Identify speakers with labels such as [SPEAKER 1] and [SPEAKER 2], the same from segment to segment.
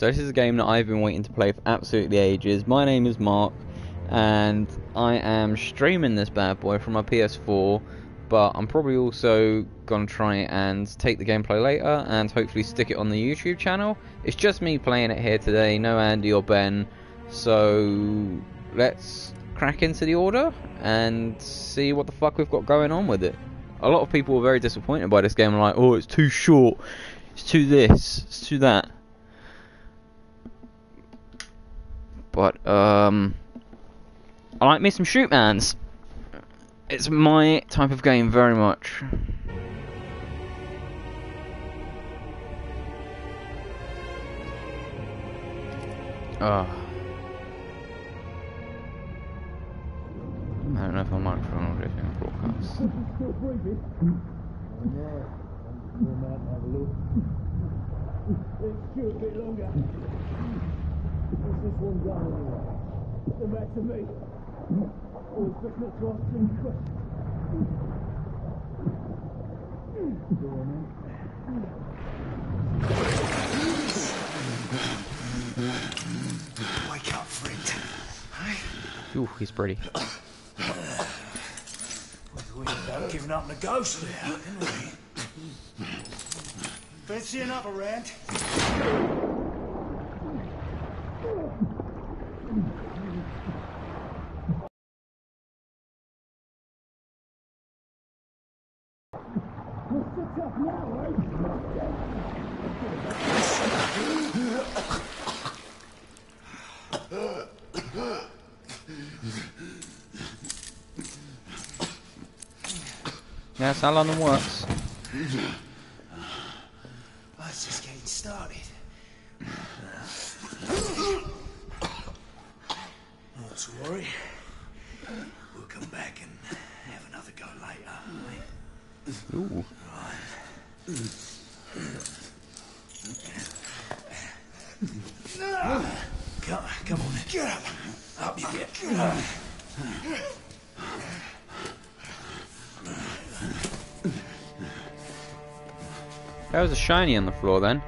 [SPEAKER 1] So this is a game that I've been waiting to play for absolutely ages. My name is Mark, and I am streaming this bad boy from my PS4, but I'm probably also gonna try and take the gameplay later and hopefully stick it on the YouTube channel. It's just me playing it here today, no Andy or Ben. So let's crack into the order and see what the fuck we've got going on with it. A lot of people were very disappointed by this game, like, oh, it's too short, it's too this, it's too that. But um, I like me some shootmans. It's my type of game very much. Oh. I don't know if I'm microphone or if I'm broadcast.
[SPEAKER 2] Let's shoot a bit longer. What's this one gun anyway? Come back to me. Always best not to ask any questions. Go on then.
[SPEAKER 3] Wake up, friend.
[SPEAKER 1] Ooh, he's pretty.
[SPEAKER 3] We haven't given up the ghost there, can we? Fancy another round?
[SPEAKER 1] Yeah, that's how London works.
[SPEAKER 3] Oh, it's just getting started. Not to worry. We'll come back and have another go later. Eh?
[SPEAKER 1] Ooh.
[SPEAKER 3] Come, come on, get up. Up you get.
[SPEAKER 1] There was a shiny on the floor then.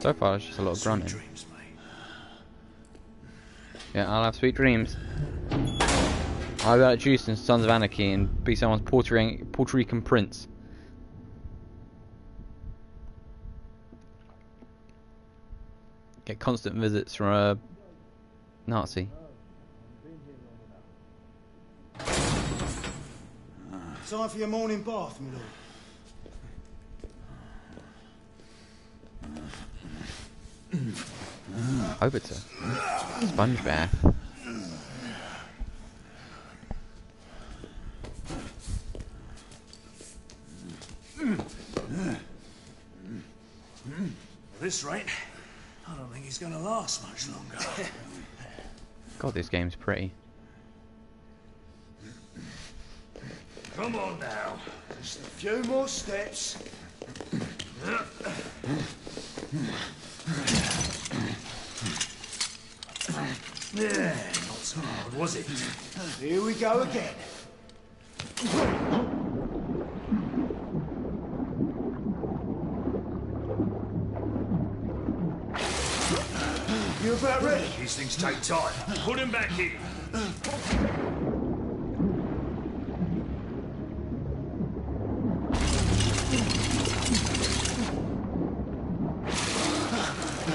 [SPEAKER 1] So far, it's just a lot of
[SPEAKER 3] Sweet
[SPEAKER 1] grunting.
[SPEAKER 3] dreams.
[SPEAKER 1] Yeah, I'll have sweet dreams. I'll be like Juice in Sons of Anarchy and be someone's Puerto Rican, Puerto Rican prince. Get constant visits from a Nazi.
[SPEAKER 3] Time for your morning bath, my lord.
[SPEAKER 1] Hope it's a sponge bath.
[SPEAKER 3] At this rate, I don't think he's going to last much longer.
[SPEAKER 1] God, this game's pretty.
[SPEAKER 3] Come on now. Just a few more steps. Yeah, not so hard, was it? Here we go again. You about ready?
[SPEAKER 4] These things take time. Put him back here.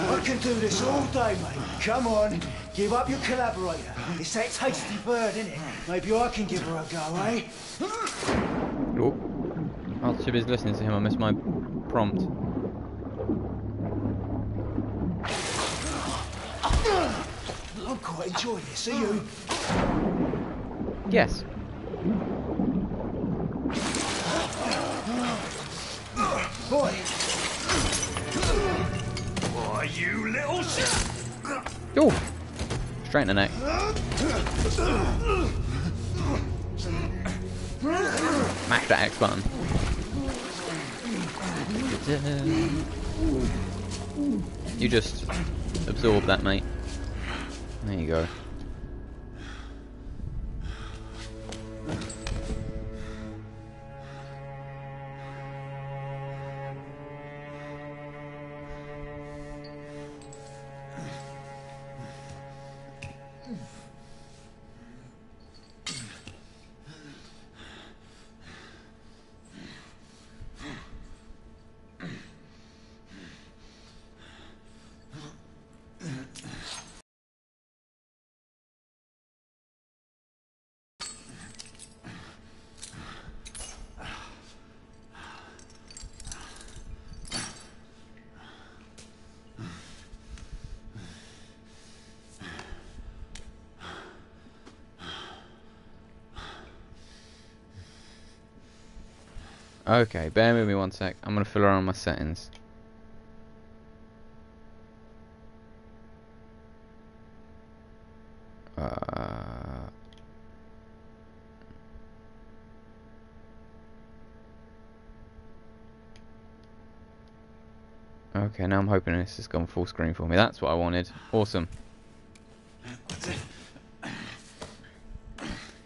[SPEAKER 3] I can do this all day, mate. Come on, give up your collaborator. It's that tasty bird, isn't it? Maybe I can give her a go, eh?
[SPEAKER 1] Oh. I was too busy listening to him, I missed my prompt.
[SPEAKER 3] I'm quite enjoying this, are you?
[SPEAKER 1] Yes.
[SPEAKER 3] Boy,
[SPEAKER 4] Why, you
[SPEAKER 1] Oh! Straight in the neck. Mash that X button. You just absorb that, mate. There you go. Okay, bear with me one sec. I'm gonna fill around my settings. Uh, okay, now I'm hoping this has gone full screen for me. That's what I wanted. Awesome.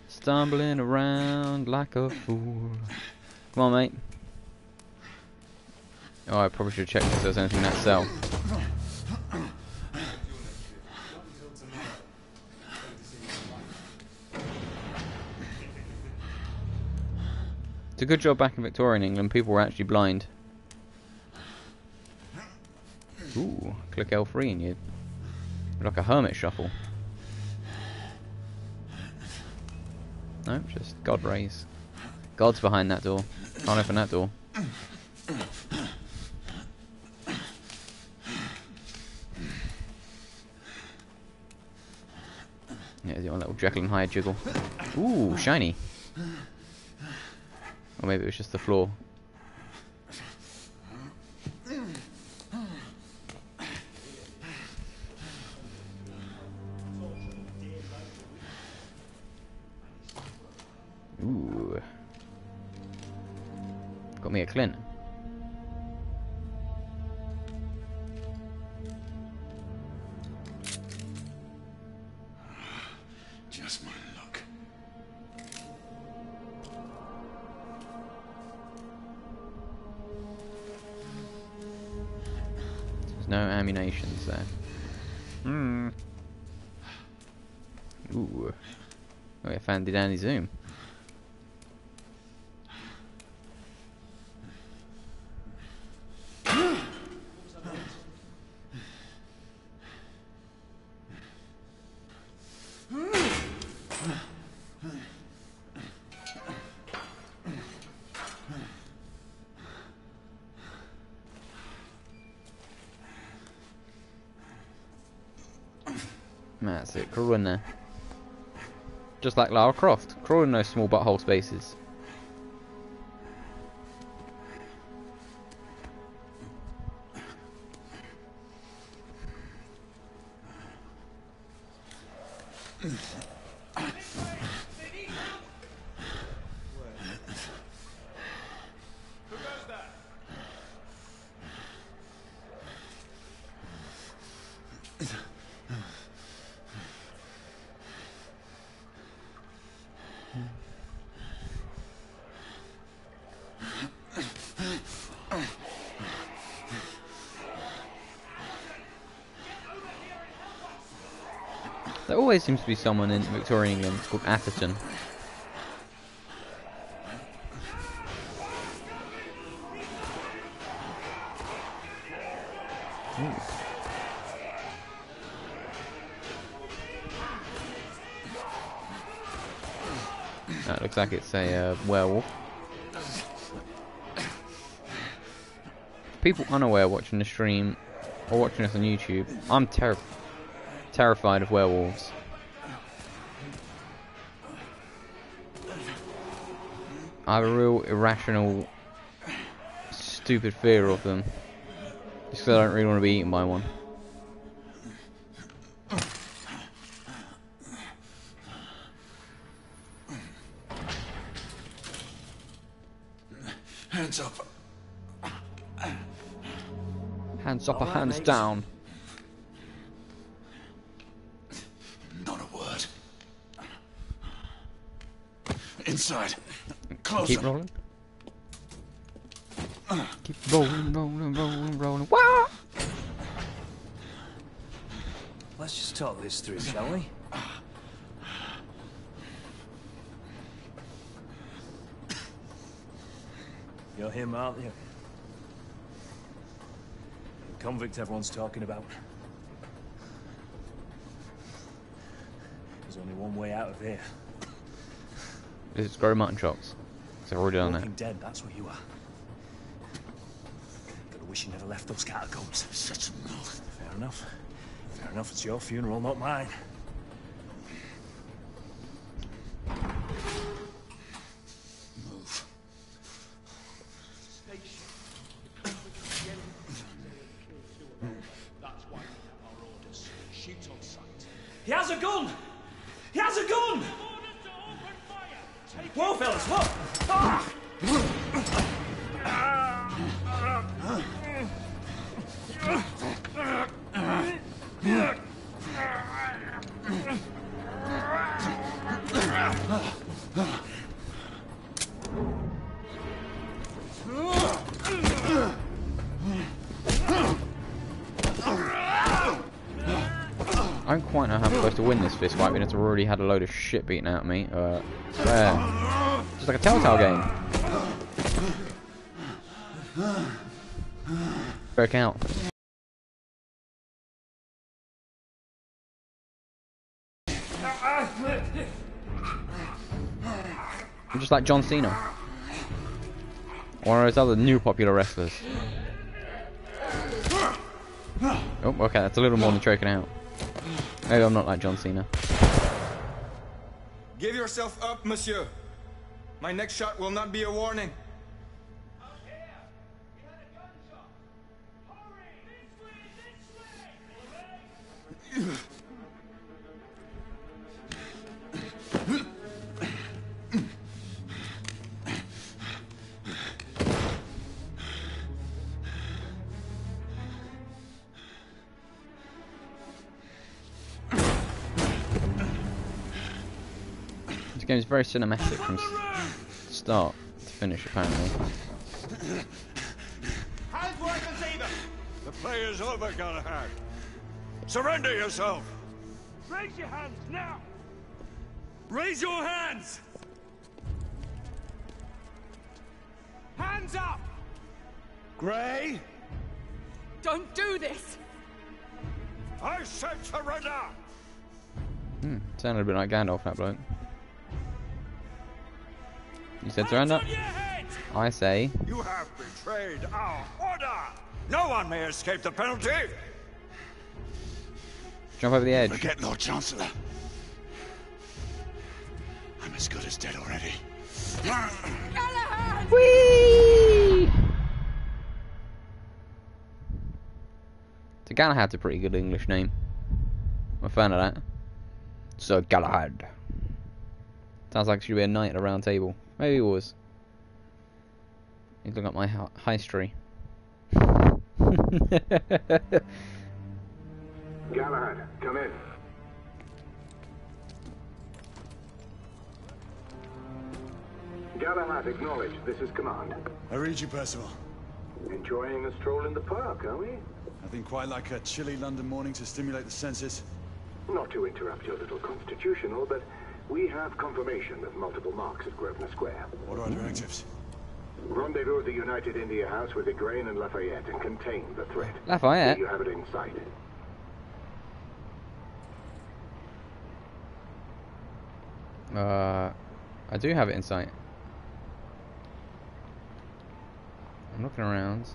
[SPEAKER 1] Stumbling around like a fool. Come on, mate. Oh, I probably should check if there's anything in that cell. It's a good job back in Victorian England, people were actually blind. Ooh, click L3 and you like a hermit shuffle. No, just God rays. God's behind that door. Can't open that door. Yeah, the your little Jekyll and Hyde jiggle. Ooh, shiny. Or maybe it was just the floor.
[SPEAKER 3] Just
[SPEAKER 1] like Lara Croft, crawling those small butthole spaces. Always seems to be someone in Victorian England called Atherton. That looks like it's a uh, werewolf. People unaware watching the stream or watching us on YouTube, I'm ter terrified of werewolves. I have a real irrational, stupid fear of them. Just because I don't really want to be eaten by one.
[SPEAKER 5] Hands up.
[SPEAKER 1] Hands up or hands down.
[SPEAKER 5] Not a word. Inside.
[SPEAKER 1] Keep rolling. Uh. Keep rolling, rolling, rolling, rolling. Wah!
[SPEAKER 3] Let's just talk this through, shall we? You're him, aren't you? The convict everyone's talking about. There's only one way out of here.
[SPEAKER 1] This is grow mutton I've already done it.
[SPEAKER 3] dead, that's what you are. Gotta wish you never left those catacombs.
[SPEAKER 5] Such a.
[SPEAKER 3] Fair enough. Fair enough, it's your funeral, not mine.
[SPEAKER 1] To win this fist fight, being it's already had a load of shit beaten out of me. Uh. Just like a Telltale game. Break out. I'm just like John Cena. One of those other new popular wrestlers. Oh, okay, that's a little more than choking out. Maybe I'm not like John Cena.
[SPEAKER 6] Give yourself up, monsieur. My next shot will not be a warning.
[SPEAKER 1] This game is very cinematic from start to finish, apparently.
[SPEAKER 4] The play's over, Galahad. Surrender yourself.
[SPEAKER 7] Raise your hands now!
[SPEAKER 4] Raise your hands.
[SPEAKER 7] Hands up!
[SPEAKER 4] Gray,
[SPEAKER 8] Don't do this!
[SPEAKER 4] I said surrender.
[SPEAKER 1] Hmm, sounded a bit like Gandalf, that bloke. You said surrender?
[SPEAKER 7] Hands on your head!
[SPEAKER 1] I say,
[SPEAKER 4] You have betrayed our order. No one may escape the penalty.
[SPEAKER 1] jump over the edge.
[SPEAKER 5] Forget Lord Chancellor. I'm as good as dead already.
[SPEAKER 8] Galahad!
[SPEAKER 1] Whee! So Galahad's a pretty good English name. I'm a fan of that. Sir Galahad. Sounds like it should be a knight at a round table. Maybe it was. He's looking at my hi- history.
[SPEAKER 9] Galahad, come in. Galahad, acknowledge. This is command.
[SPEAKER 5] I read you, Percival.
[SPEAKER 9] Enjoying a stroll in the park, are we?
[SPEAKER 5] Nothing quite like a chilly London morning to stimulate the senses.
[SPEAKER 9] Not to interrupt your little constitutional, but we have confirmation of multiple marks at Grosvenor Square.
[SPEAKER 5] What are our directives?
[SPEAKER 9] Rendezvous at the United India House with Igraine and Lafayette and contain the threat.
[SPEAKER 1] Lafayette?
[SPEAKER 9] You have it in sight.
[SPEAKER 1] Uh, I do have it in sight. I'm looking around.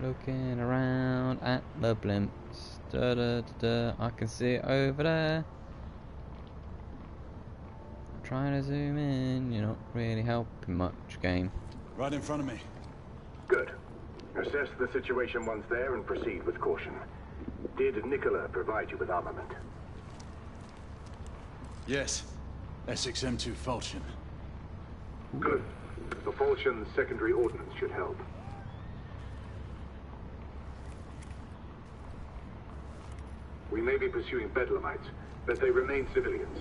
[SPEAKER 1] Looking around at the blimps. Da, da, da, da. I can see it over there. Trying to zoom in, you're not really helping much, game.
[SPEAKER 5] Right in front of me.
[SPEAKER 9] Good. Assess the situation once there and proceed with caution. Did Nikola provide you with armament?
[SPEAKER 5] Yes. Essex M2 Falchion.
[SPEAKER 9] Good.
[SPEAKER 10] The Falchion secondary ordnance should help. We may be pursuing Bedlamites, but they remain civilians.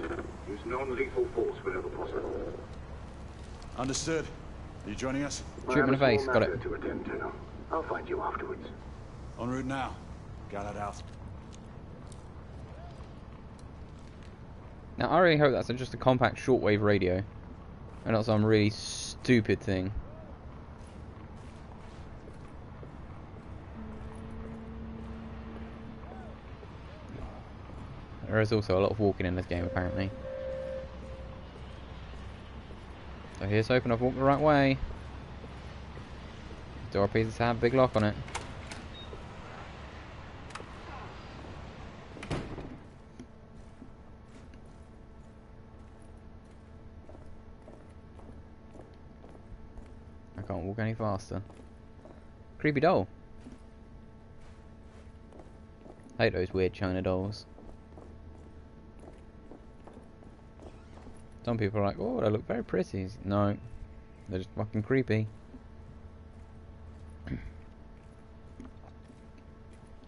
[SPEAKER 10] Use non-lethal force whenever possible.
[SPEAKER 11] Understood. Are you joining us?
[SPEAKER 10] I
[SPEAKER 1] Shoot him in the face, got it.
[SPEAKER 10] to attend to. I'll find you afterwards.
[SPEAKER 11] En route now. Galahad out.
[SPEAKER 1] Now, I really hope that's just a compact shortwave radio. And not some really stupid thing. There is also a lot of walking in this game, apparently. So here's hoping I've walked the right way. Door to have big lock on it. I can't walk any faster. Creepy doll. I hate those weird China dolls. Some people are like, oh, they look very pretty. No, they're just fucking creepy. and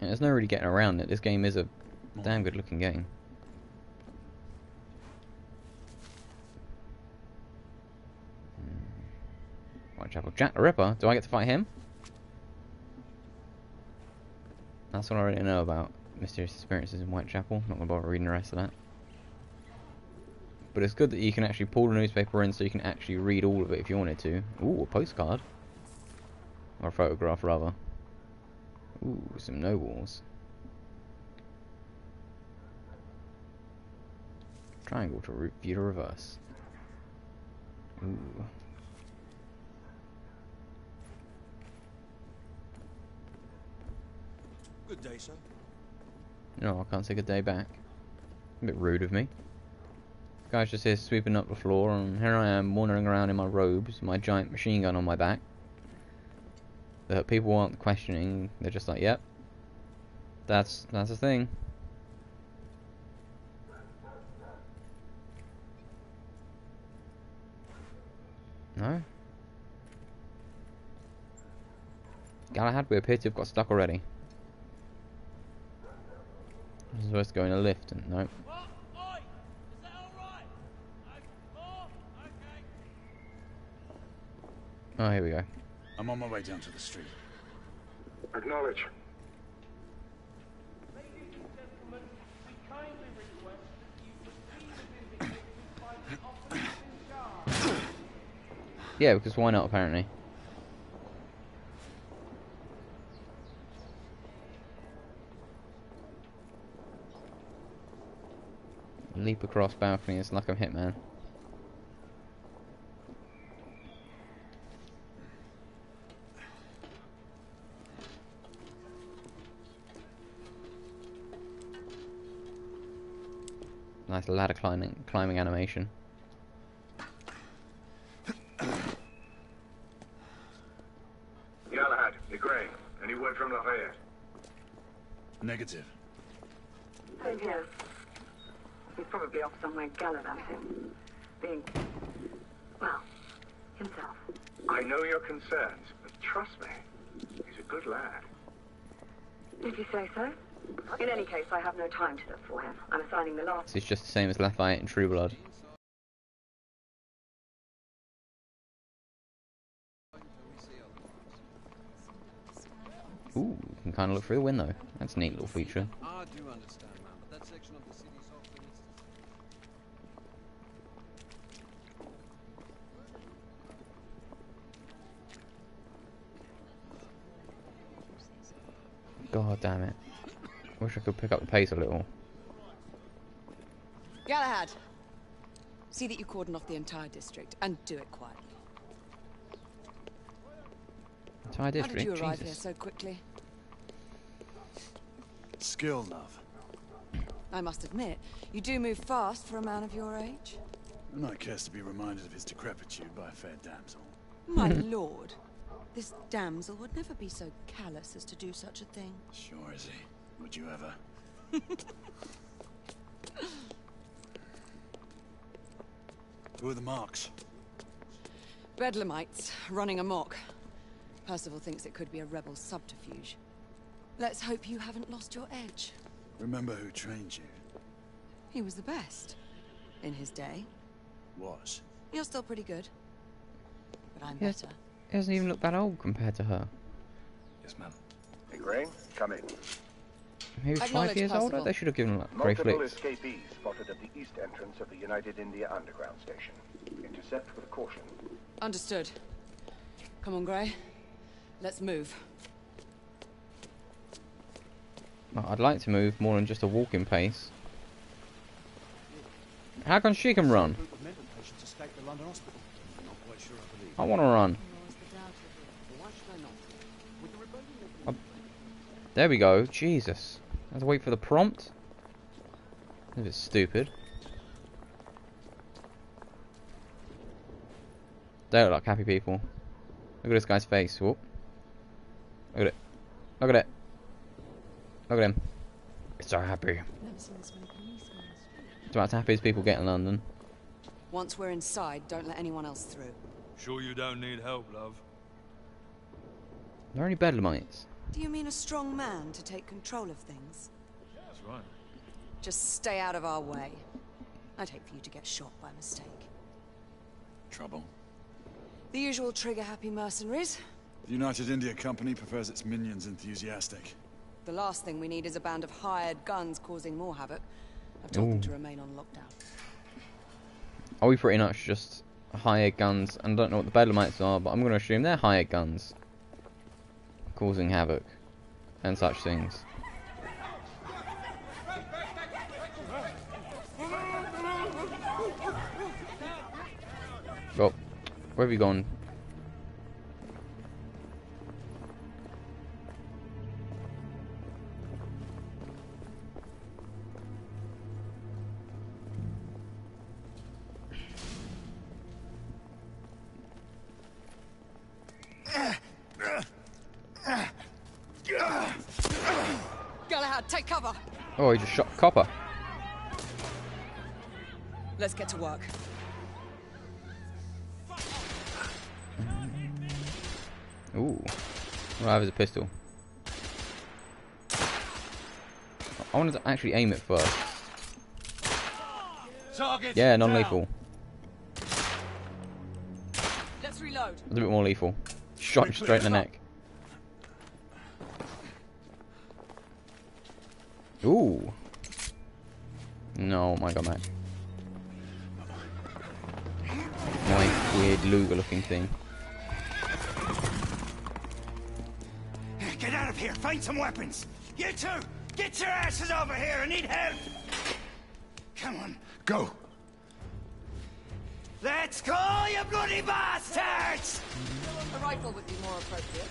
[SPEAKER 1] there's no really getting around it. This game is a damn good looking game. Hmm. Whitechapel. Jack the Ripper? Do I get to fight him? That's what I already know about mysterious experiences in Whitechapel. Not gonna bother reading the rest of that. But it's good that you can actually pull the newspaper in so you can actually read all of it if you wanted to. Ooh, a postcard. Or a photograph, rather. Ooh, some nobles. Triangle to view the reverse. Ooh.
[SPEAKER 12] Good day, sir.
[SPEAKER 1] No, I can't take a day back. A bit rude of me. Guy's just here sweeping up the floor, and here I am wandering around in my robes, my giant machine gun on my back. That people aren't questioning. They're just like, "Yep, that's that's a thing." No. Galahad, we appear to have got stuck already. I was supposed to go in a lift, and no. Oh, here we go.
[SPEAKER 11] I'm on my way down to the street.
[SPEAKER 10] Acknowledge.
[SPEAKER 1] Yeah, because why not, apparently. Leap across balcony, it's like I'm Hitman. Nice ladder climbing climbing animation.
[SPEAKER 10] Galahad, you're Gray. Any word from Lafayette?
[SPEAKER 11] Negative.
[SPEAKER 13] Same here. He's probably off somewhere gallivanting. Being, well, himself.
[SPEAKER 10] I know your concerns, but trust me, he's a good lad.
[SPEAKER 13] Did you say so? In any case, I have no time to look for him. I'm assigning the last.
[SPEAKER 1] This is just the same as Lafayette and True Blood. Ooh, you can kind of look through the window. That's a neat little feature.
[SPEAKER 14] I do understand, man, that section of the city's off.
[SPEAKER 1] God damn it. Wish I could pick up the pace a little.
[SPEAKER 15] Galahad! See that you cordon off the entire district, and do it quietly.
[SPEAKER 1] Entire district?
[SPEAKER 15] How did
[SPEAKER 1] district,
[SPEAKER 15] you arrive here so quickly?
[SPEAKER 11] Skill, love.
[SPEAKER 15] I must admit, you do move fast for a man of your age.
[SPEAKER 11] And I cares to be reminded of his decrepitude by a fair damsel.
[SPEAKER 15] My lord, this damsel would never be so callous as to do such a thing.
[SPEAKER 11] Sure is he. Would you ever? Who are the marks?
[SPEAKER 15] Bedlamites running amok. Percival thinks it could be a rebel subterfuge. Let's hope you haven't lost your edge.
[SPEAKER 11] Remember who trained you?
[SPEAKER 15] He was the best. In his day.
[SPEAKER 11] Was.
[SPEAKER 15] You're still pretty good. But I'm
[SPEAKER 1] Yes.
[SPEAKER 15] better.
[SPEAKER 1] He doesn't even look that old compared to her.
[SPEAKER 8] Yes, ma'am.
[SPEAKER 9] Hey, Gray, come in.
[SPEAKER 1] He was five
[SPEAKER 15] Acknowledge
[SPEAKER 1] years older.
[SPEAKER 15] possible.
[SPEAKER 1] They should have given him like Grey
[SPEAKER 9] Multiple
[SPEAKER 1] Flicks.
[SPEAKER 9] escapees spotted at the east entrance of the United India Underground Station. Intercept with caution.
[SPEAKER 15] Understood. Come on, Grey. Let's move.
[SPEAKER 1] Well, I'd like to move more than just a walking pace. How come she can run?
[SPEAKER 3] group of mental patients escaped the London hospital.
[SPEAKER 11] Not quite sure I
[SPEAKER 1] want to run. There we go. Jesus. I have to wait for the prompt. A bit stupid. They look like happy people. Look at this guy's face. Whoop. Look at it. Look at it. Look at him. He's so happy.
[SPEAKER 15] Never seen this many police on the street.
[SPEAKER 1] It's about as happy as people get in London.
[SPEAKER 15] Once we're inside, don't let anyone else through.
[SPEAKER 12] Sure you don't need help, love?
[SPEAKER 1] They're only bedlamites.
[SPEAKER 15] Do you mean a strong man to take control of things?
[SPEAKER 12] That's right.
[SPEAKER 15] Just stay out of our way. I'd hate for you to get shot by mistake.
[SPEAKER 11] Trouble.
[SPEAKER 15] The usual trigger-happy mercenaries.
[SPEAKER 11] The United India Company prefers its minions enthusiastic.
[SPEAKER 15] The last thing we need is a band of hired guns causing more havoc. I've told them to remain on lockdown.
[SPEAKER 1] Are we pretty much just hired guns? And I don't know what the bedlamites are, but I'm going to assume they're hired guns. Causing havoc. And such things. Well, where have you gone?
[SPEAKER 15] Cover!
[SPEAKER 1] Oh, he just shot Copper.
[SPEAKER 15] Let's get to work.
[SPEAKER 1] Ooh. Well, I have is a pistol. I wanted to actually aim it first.
[SPEAKER 3] Target
[SPEAKER 1] Yeah, non-lethal.
[SPEAKER 15] Let's reload.
[SPEAKER 1] A bit more lethal. Shot him straight in the neck. No, my god, Mac. My weird Luger-looking thing.
[SPEAKER 3] Get out of here. Find some weapons. You two, get your asses over here. I need help. Come on.
[SPEAKER 11] Go!
[SPEAKER 3] Let's go, you bloody bastards!
[SPEAKER 15] A rifle would be more appropriate.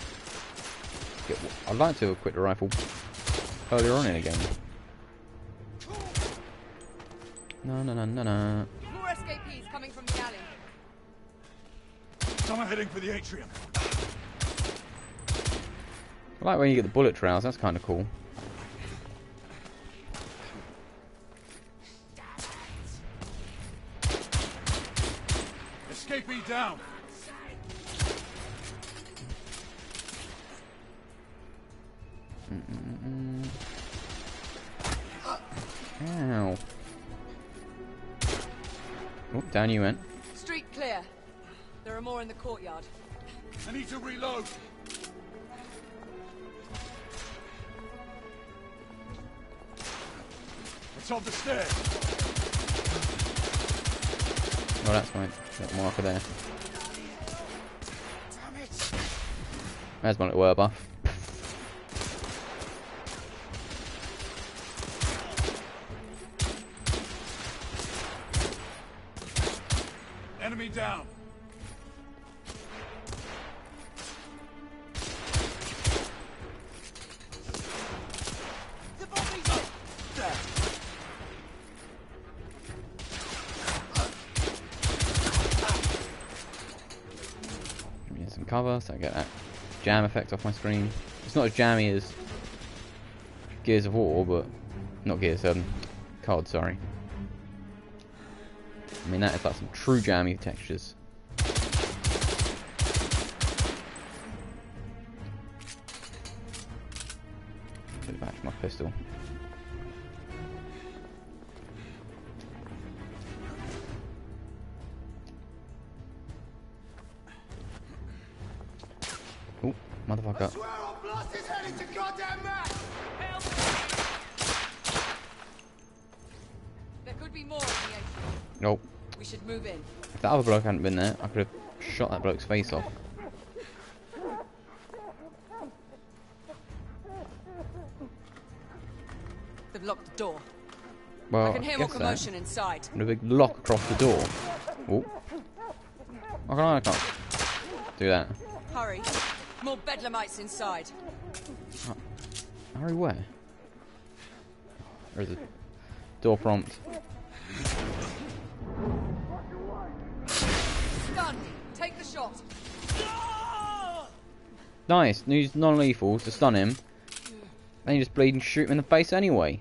[SPEAKER 1] Get- I'd like to equip the rifle earlier on in the game. No, no, no, no, no.
[SPEAKER 15] More escapees coming from the alley.
[SPEAKER 11] Someone heading for the atrium.
[SPEAKER 1] I like when you get the bullet trails, that's kind of cool.
[SPEAKER 11] Down
[SPEAKER 1] you went.
[SPEAKER 15] Street clear. There are more in the courtyard.
[SPEAKER 11] I need to reload! It's on the stairs!
[SPEAKER 1] Oh, that's my little marker there. There's my little air buff. I get that jam effect off my screen. It's not as jammy as Gears of War, but not Gears, um, COD, sorry. I mean, that is like some true jammy textures. Bloke hadn't been there, I could have shot that bloke's face off.
[SPEAKER 15] They've locked the door.
[SPEAKER 1] Well,
[SPEAKER 15] I can hear more
[SPEAKER 1] guess so.
[SPEAKER 15] commotion inside.
[SPEAKER 1] And a big lock across the door. Oh. How can I, I can't do that?
[SPEAKER 15] Hurry. More bedlamites inside.
[SPEAKER 1] Hurry where? Is it door prompt?
[SPEAKER 15] Stun. Take the shot.
[SPEAKER 1] Nice. Use non-lethal to stun him. Then you just bleed and shoot him in the face anyway.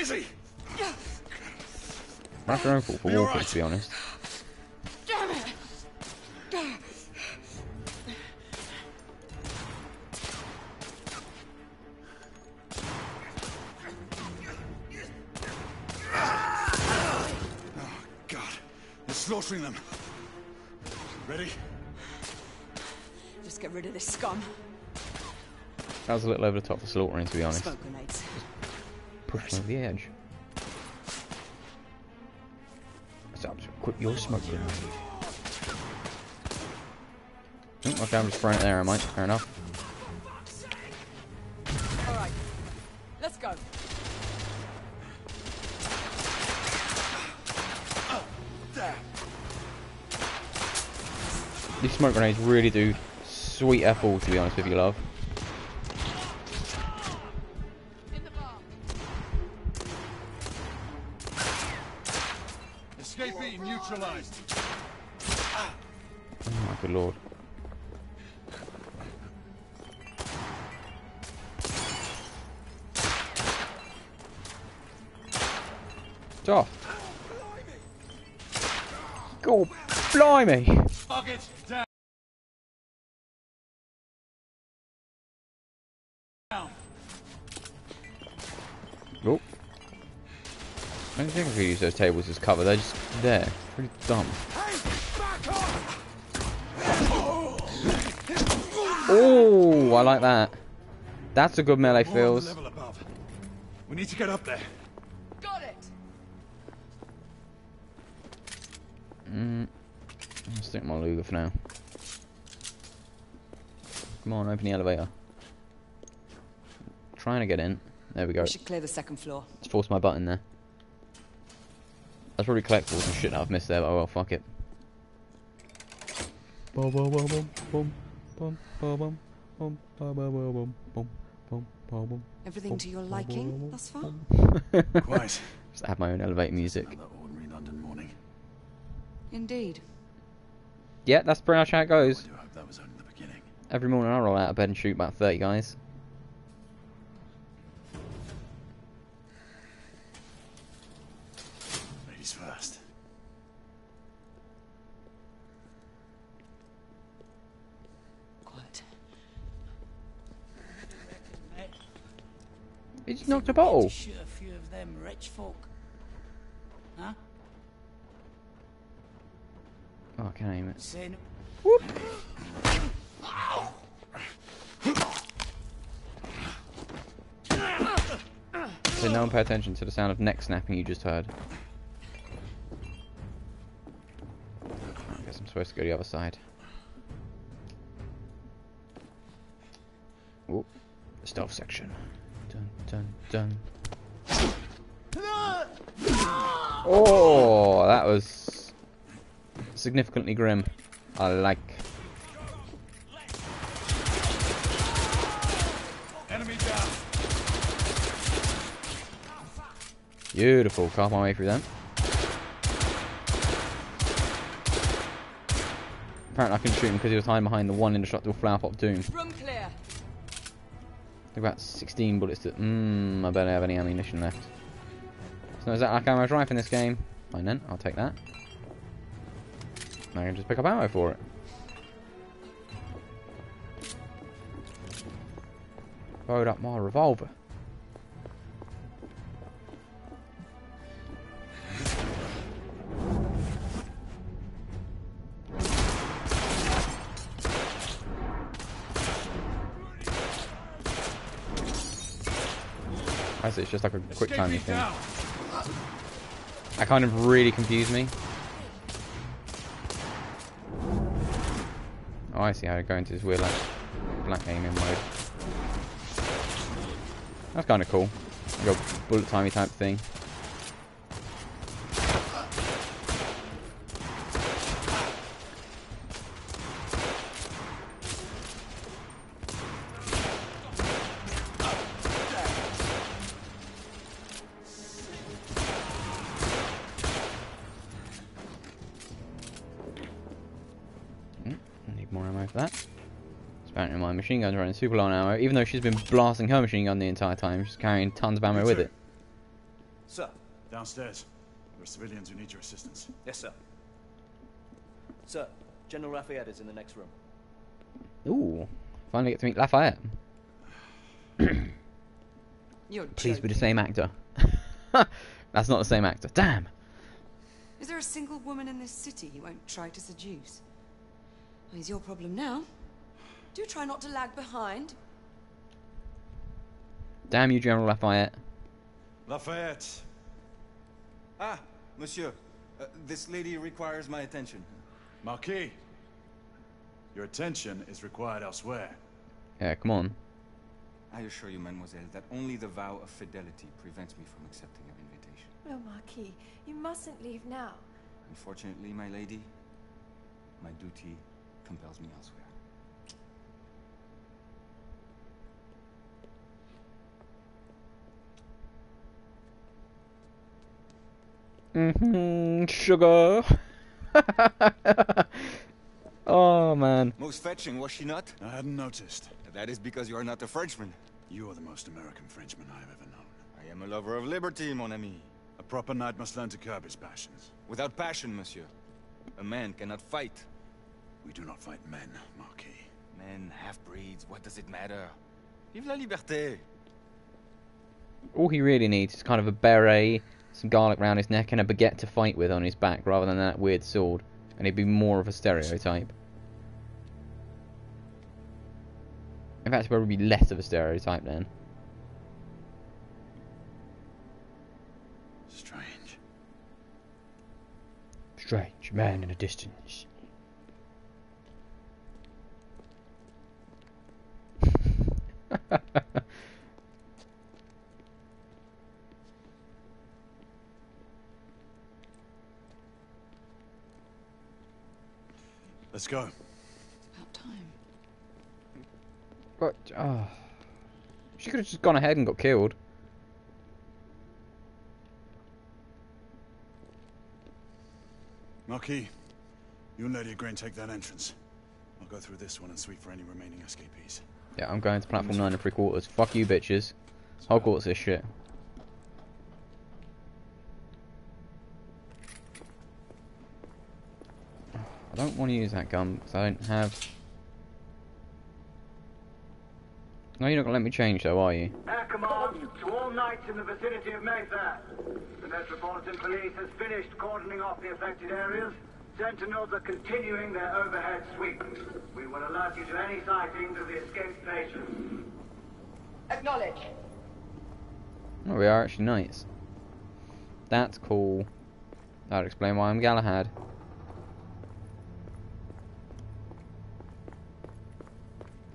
[SPEAKER 11] Izzy!
[SPEAKER 1] That's your own fault for
[SPEAKER 11] Are you
[SPEAKER 1] walking,
[SPEAKER 11] alright?
[SPEAKER 1] to be honest. Was a little over the top for slaughtering, to be honest.
[SPEAKER 15] Smoke grenades.
[SPEAKER 1] Push him over the edge. Stop, quit your smoke grenade. Oh, okay, I'm just throwing it there, am I? Fair enough.
[SPEAKER 15] Let's go.
[SPEAKER 1] These smoke grenades really do sweet all, to be honest with you, love. Blimey!
[SPEAKER 11] Target down.
[SPEAKER 1] Oh. I don't think I could use those tables as cover, they're just there. Pretty dumb. Oh, I like that. That's a good melee feels.
[SPEAKER 11] We need to get up there.
[SPEAKER 1] Stick my Luger for now. Come on, open the elevator. Trying to get in. There we go.
[SPEAKER 15] We should clear the second floor.
[SPEAKER 1] Let's force my button there. That's probably collectibles and shit that I've missed there, but oh well, fuck it. Boom, boom, boom, boom, boom, boom, boom, boom, boom, boom, boom, boom, boom, boom, boom, boom.
[SPEAKER 15] Everything to your liking thus far?
[SPEAKER 11] Quite.
[SPEAKER 1] Just add my own elevator music.
[SPEAKER 11] Another ordinary London morning.
[SPEAKER 15] Indeed.
[SPEAKER 1] Yeah, that's pretty much how it goes.
[SPEAKER 11] I do hope that was only the beginning.
[SPEAKER 1] Every morning I roll out of bed and shoot about 30 guys.
[SPEAKER 11] Ladies first.
[SPEAKER 15] Quiet.
[SPEAKER 1] He just knocked a bottle.
[SPEAKER 8] Shoot a few of them rich folk. Huh?
[SPEAKER 1] Oh, I can aim it.
[SPEAKER 8] Saying
[SPEAKER 1] So no one pay attention to the sound of neck snapping you just heard. I guess I'm supposed to go to the other side. The stealth section. Dun dun dun. Oh, that was significantly grim. I like.
[SPEAKER 11] Enemy down.
[SPEAKER 1] Beautiful. Carve my way through them. Apparently I can shoot him because he was hiding behind the one indestructible flower pot of doom.
[SPEAKER 15] Room clear.
[SPEAKER 1] I've got 16 bullets to... Mmm, I barely have any ammunition left. So is that like I'm ammo drive in this game? Fine then, I'll take that. I can just pick up ammo for it. Load up my revolver. I see, it's just like a quick tiny thing. That kind of really confused me. I see how to go into this weird like black aiming mode. That's kind of cool. A bullet timey type thing. Machine gun's running super low on ammo, even though she's been blasting her machine gun the entire time. She's carrying tons of ammo with it.
[SPEAKER 5] Sir. Downstairs. There are civilians who need your assistance.
[SPEAKER 3] Yes, sir. Sir, General Lafayette is in the next room.
[SPEAKER 1] Ooh, finally get to meet Lafayette.
[SPEAKER 15] You're
[SPEAKER 1] Please be the same actor. That's not the same actor. Damn.
[SPEAKER 15] Is there a single woman in this city you won't try to seduce? Well, He's your problem now. Do try not to lag behind.
[SPEAKER 1] Damn you, General Lafayette.
[SPEAKER 12] Lafayette. Ah, monsieur. Uh, this lady requires my attention.
[SPEAKER 5] Marquis. Your attention is required elsewhere.
[SPEAKER 1] Yeah, come on.
[SPEAKER 12] I assure you, mademoiselle, that only the vow of fidelity prevents me from accepting your invitation.
[SPEAKER 16] No, Marquis, you mustn't leave now.
[SPEAKER 12] Unfortunately, my lady, my duty compels me elsewhere.
[SPEAKER 1] Mm-hmm, sugar. oh, man.
[SPEAKER 12] Most fetching, was she not?
[SPEAKER 5] I hadn't noticed.
[SPEAKER 12] That is because you are not a Frenchman.
[SPEAKER 5] You are the most American Frenchman I have ever known.
[SPEAKER 12] I am a lover of liberty, mon ami.
[SPEAKER 5] A proper knight must learn to curb his passions.
[SPEAKER 12] Without passion, monsieur. A man cannot fight.
[SPEAKER 5] We do not fight men, Marquis.
[SPEAKER 12] Men, half-breeds, what does it matter? Vive la liberté!
[SPEAKER 1] All he really needs is kind of a beret, some garlic round his neck, and a baguette to fight with on his back, rather than that weird sword. And he'd be more of a stereotype. In fact, he'd probably be less of a stereotype then.
[SPEAKER 5] Strange.
[SPEAKER 1] Strange man in the distance.
[SPEAKER 5] Let's go.
[SPEAKER 15] About time.
[SPEAKER 1] But, oh. She could have just gone ahead and got killed.
[SPEAKER 5] Marquis, you and Lady Igraine take that entrance. I'll go through this one and sweep for any remaining escapees.
[SPEAKER 1] Yeah, I'm going to platform 9 and 3 quarters. Fuck you, bitches. Hogwarts this shit. I don't want to use that gun because I don't have... No, you're not going to let me change though, are you?
[SPEAKER 17] Air command to all knights in the vicinity of Mayfair. The Metropolitan Police has finished cordoning off the affected areas. Sentinels are continuing their overhead sweep. We will alert you to any sightings of the escaped patients.
[SPEAKER 18] Acknowledge.
[SPEAKER 1] Oh, we are actually knights. That's cool. That would explain why I'm Galahad.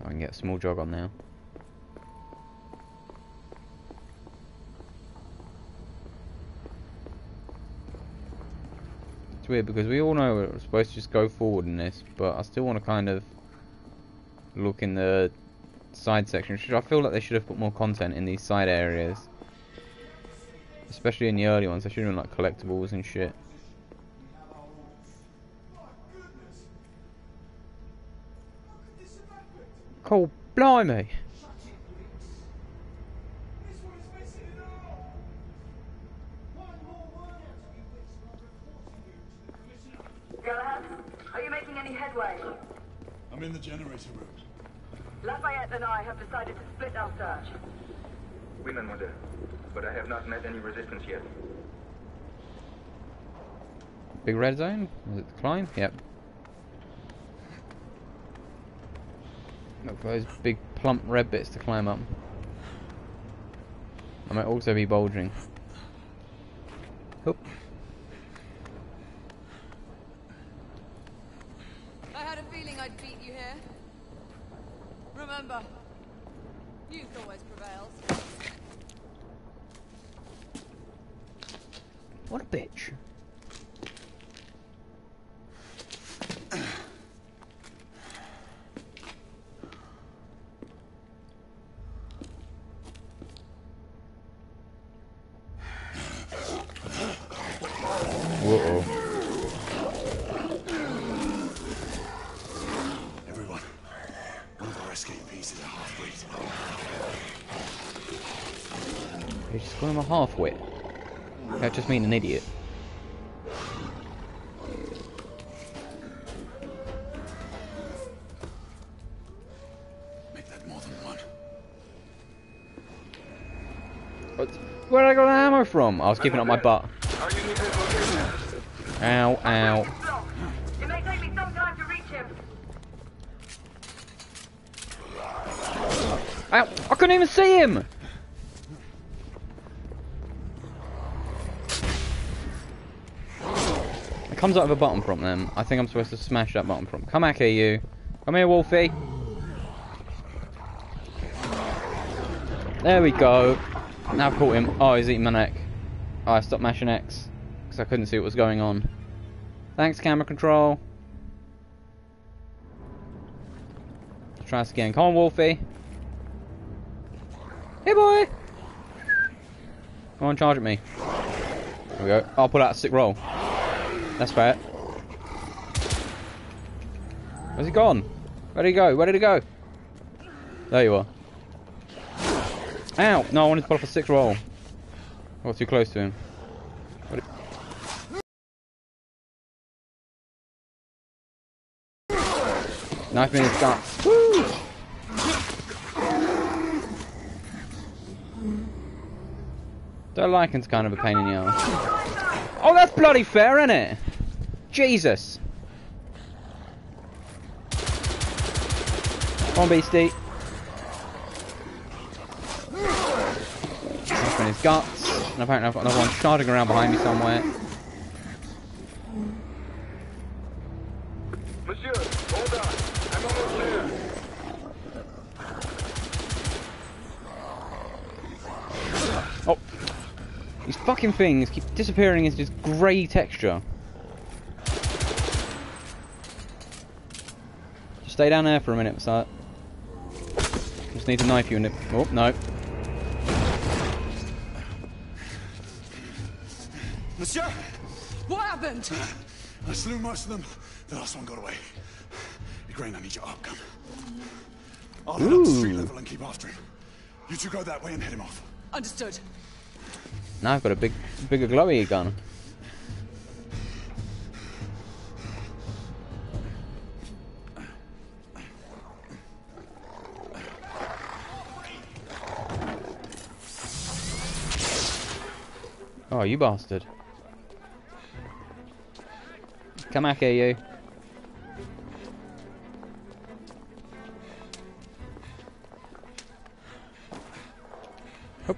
[SPEAKER 1] I can get a small jog on now. It's weird because we all know we're supposed to just go forward in this, but I still want to kind of look in the side section. I feel like they should have put more content in these side areas. Especially in the early ones, they should have done like collectibles and shit. Cold blimey!
[SPEAKER 18] Galahad, are you making any headway?
[SPEAKER 5] I'm in the generator room.
[SPEAKER 13] Lafayette and I have decided to split our search.
[SPEAKER 6] Oui, mademoiselle. But I have not met any resistance yet.
[SPEAKER 1] Big red zone? Was it the climb? Yep. Look for those big plump red bits to climb up. I might also be bulging. Oop.
[SPEAKER 15] I had a feeling I'd beat you here. Remember, youth always prevails.
[SPEAKER 1] What a bitch. Whoa.
[SPEAKER 11] Everyone, one of our escapees is a half-breed.
[SPEAKER 1] You just call him a half-wit. That just mean an idiot.
[SPEAKER 11] Make that more than one.
[SPEAKER 1] What? Where did I the ammo from? I was keeping up my butt. Ow, ow.
[SPEAKER 13] It may take me some time to reach him.
[SPEAKER 1] Ow! I couldn't even see him! Comes out of a button prompt then. I think I'm supposed to smash that button prompt. Come back here, you. Come here, Wolfie. There we go. Now I've caught him. Oh, he's eating my neck. Oh, I stopped mashing X. Because I couldn't see what was going on. Thanks, camera control. Let's try this again. Come on, Wolfie. Hey, boy. Come on, charge at me. There we go. I'll pull out a sick roll. That's fair. Where's he gone? Where did he go? Where did he go? There you are. Ow! No, I wanted to pull off a six roll. I got too close to him. Knife in his guts. Woo! Don't like it's kind of a pain in the ass. Oh, that's bloody fair, isn't it? Jesus. Come on, beastie. Knife in his guts. And apparently I've got another one charging around behind me somewhere.
[SPEAKER 6] Monsieur, hold on. I'm almost there.
[SPEAKER 1] Oh. These fucking things keep disappearing into this grey texture. Stay down there for a minute, so Just need to knife you in it. Oh, no.
[SPEAKER 11] Monsieur!
[SPEAKER 15] What happened?
[SPEAKER 11] I slew most of them. The last one got away. Igraine, I need your arc gun. I'll head up to street level and keep after him. You two go that way and head him off.
[SPEAKER 15] Understood.
[SPEAKER 1] Now I've got a big, bigger glowy gun. Oh, you bastard. Come back here, you. Hup.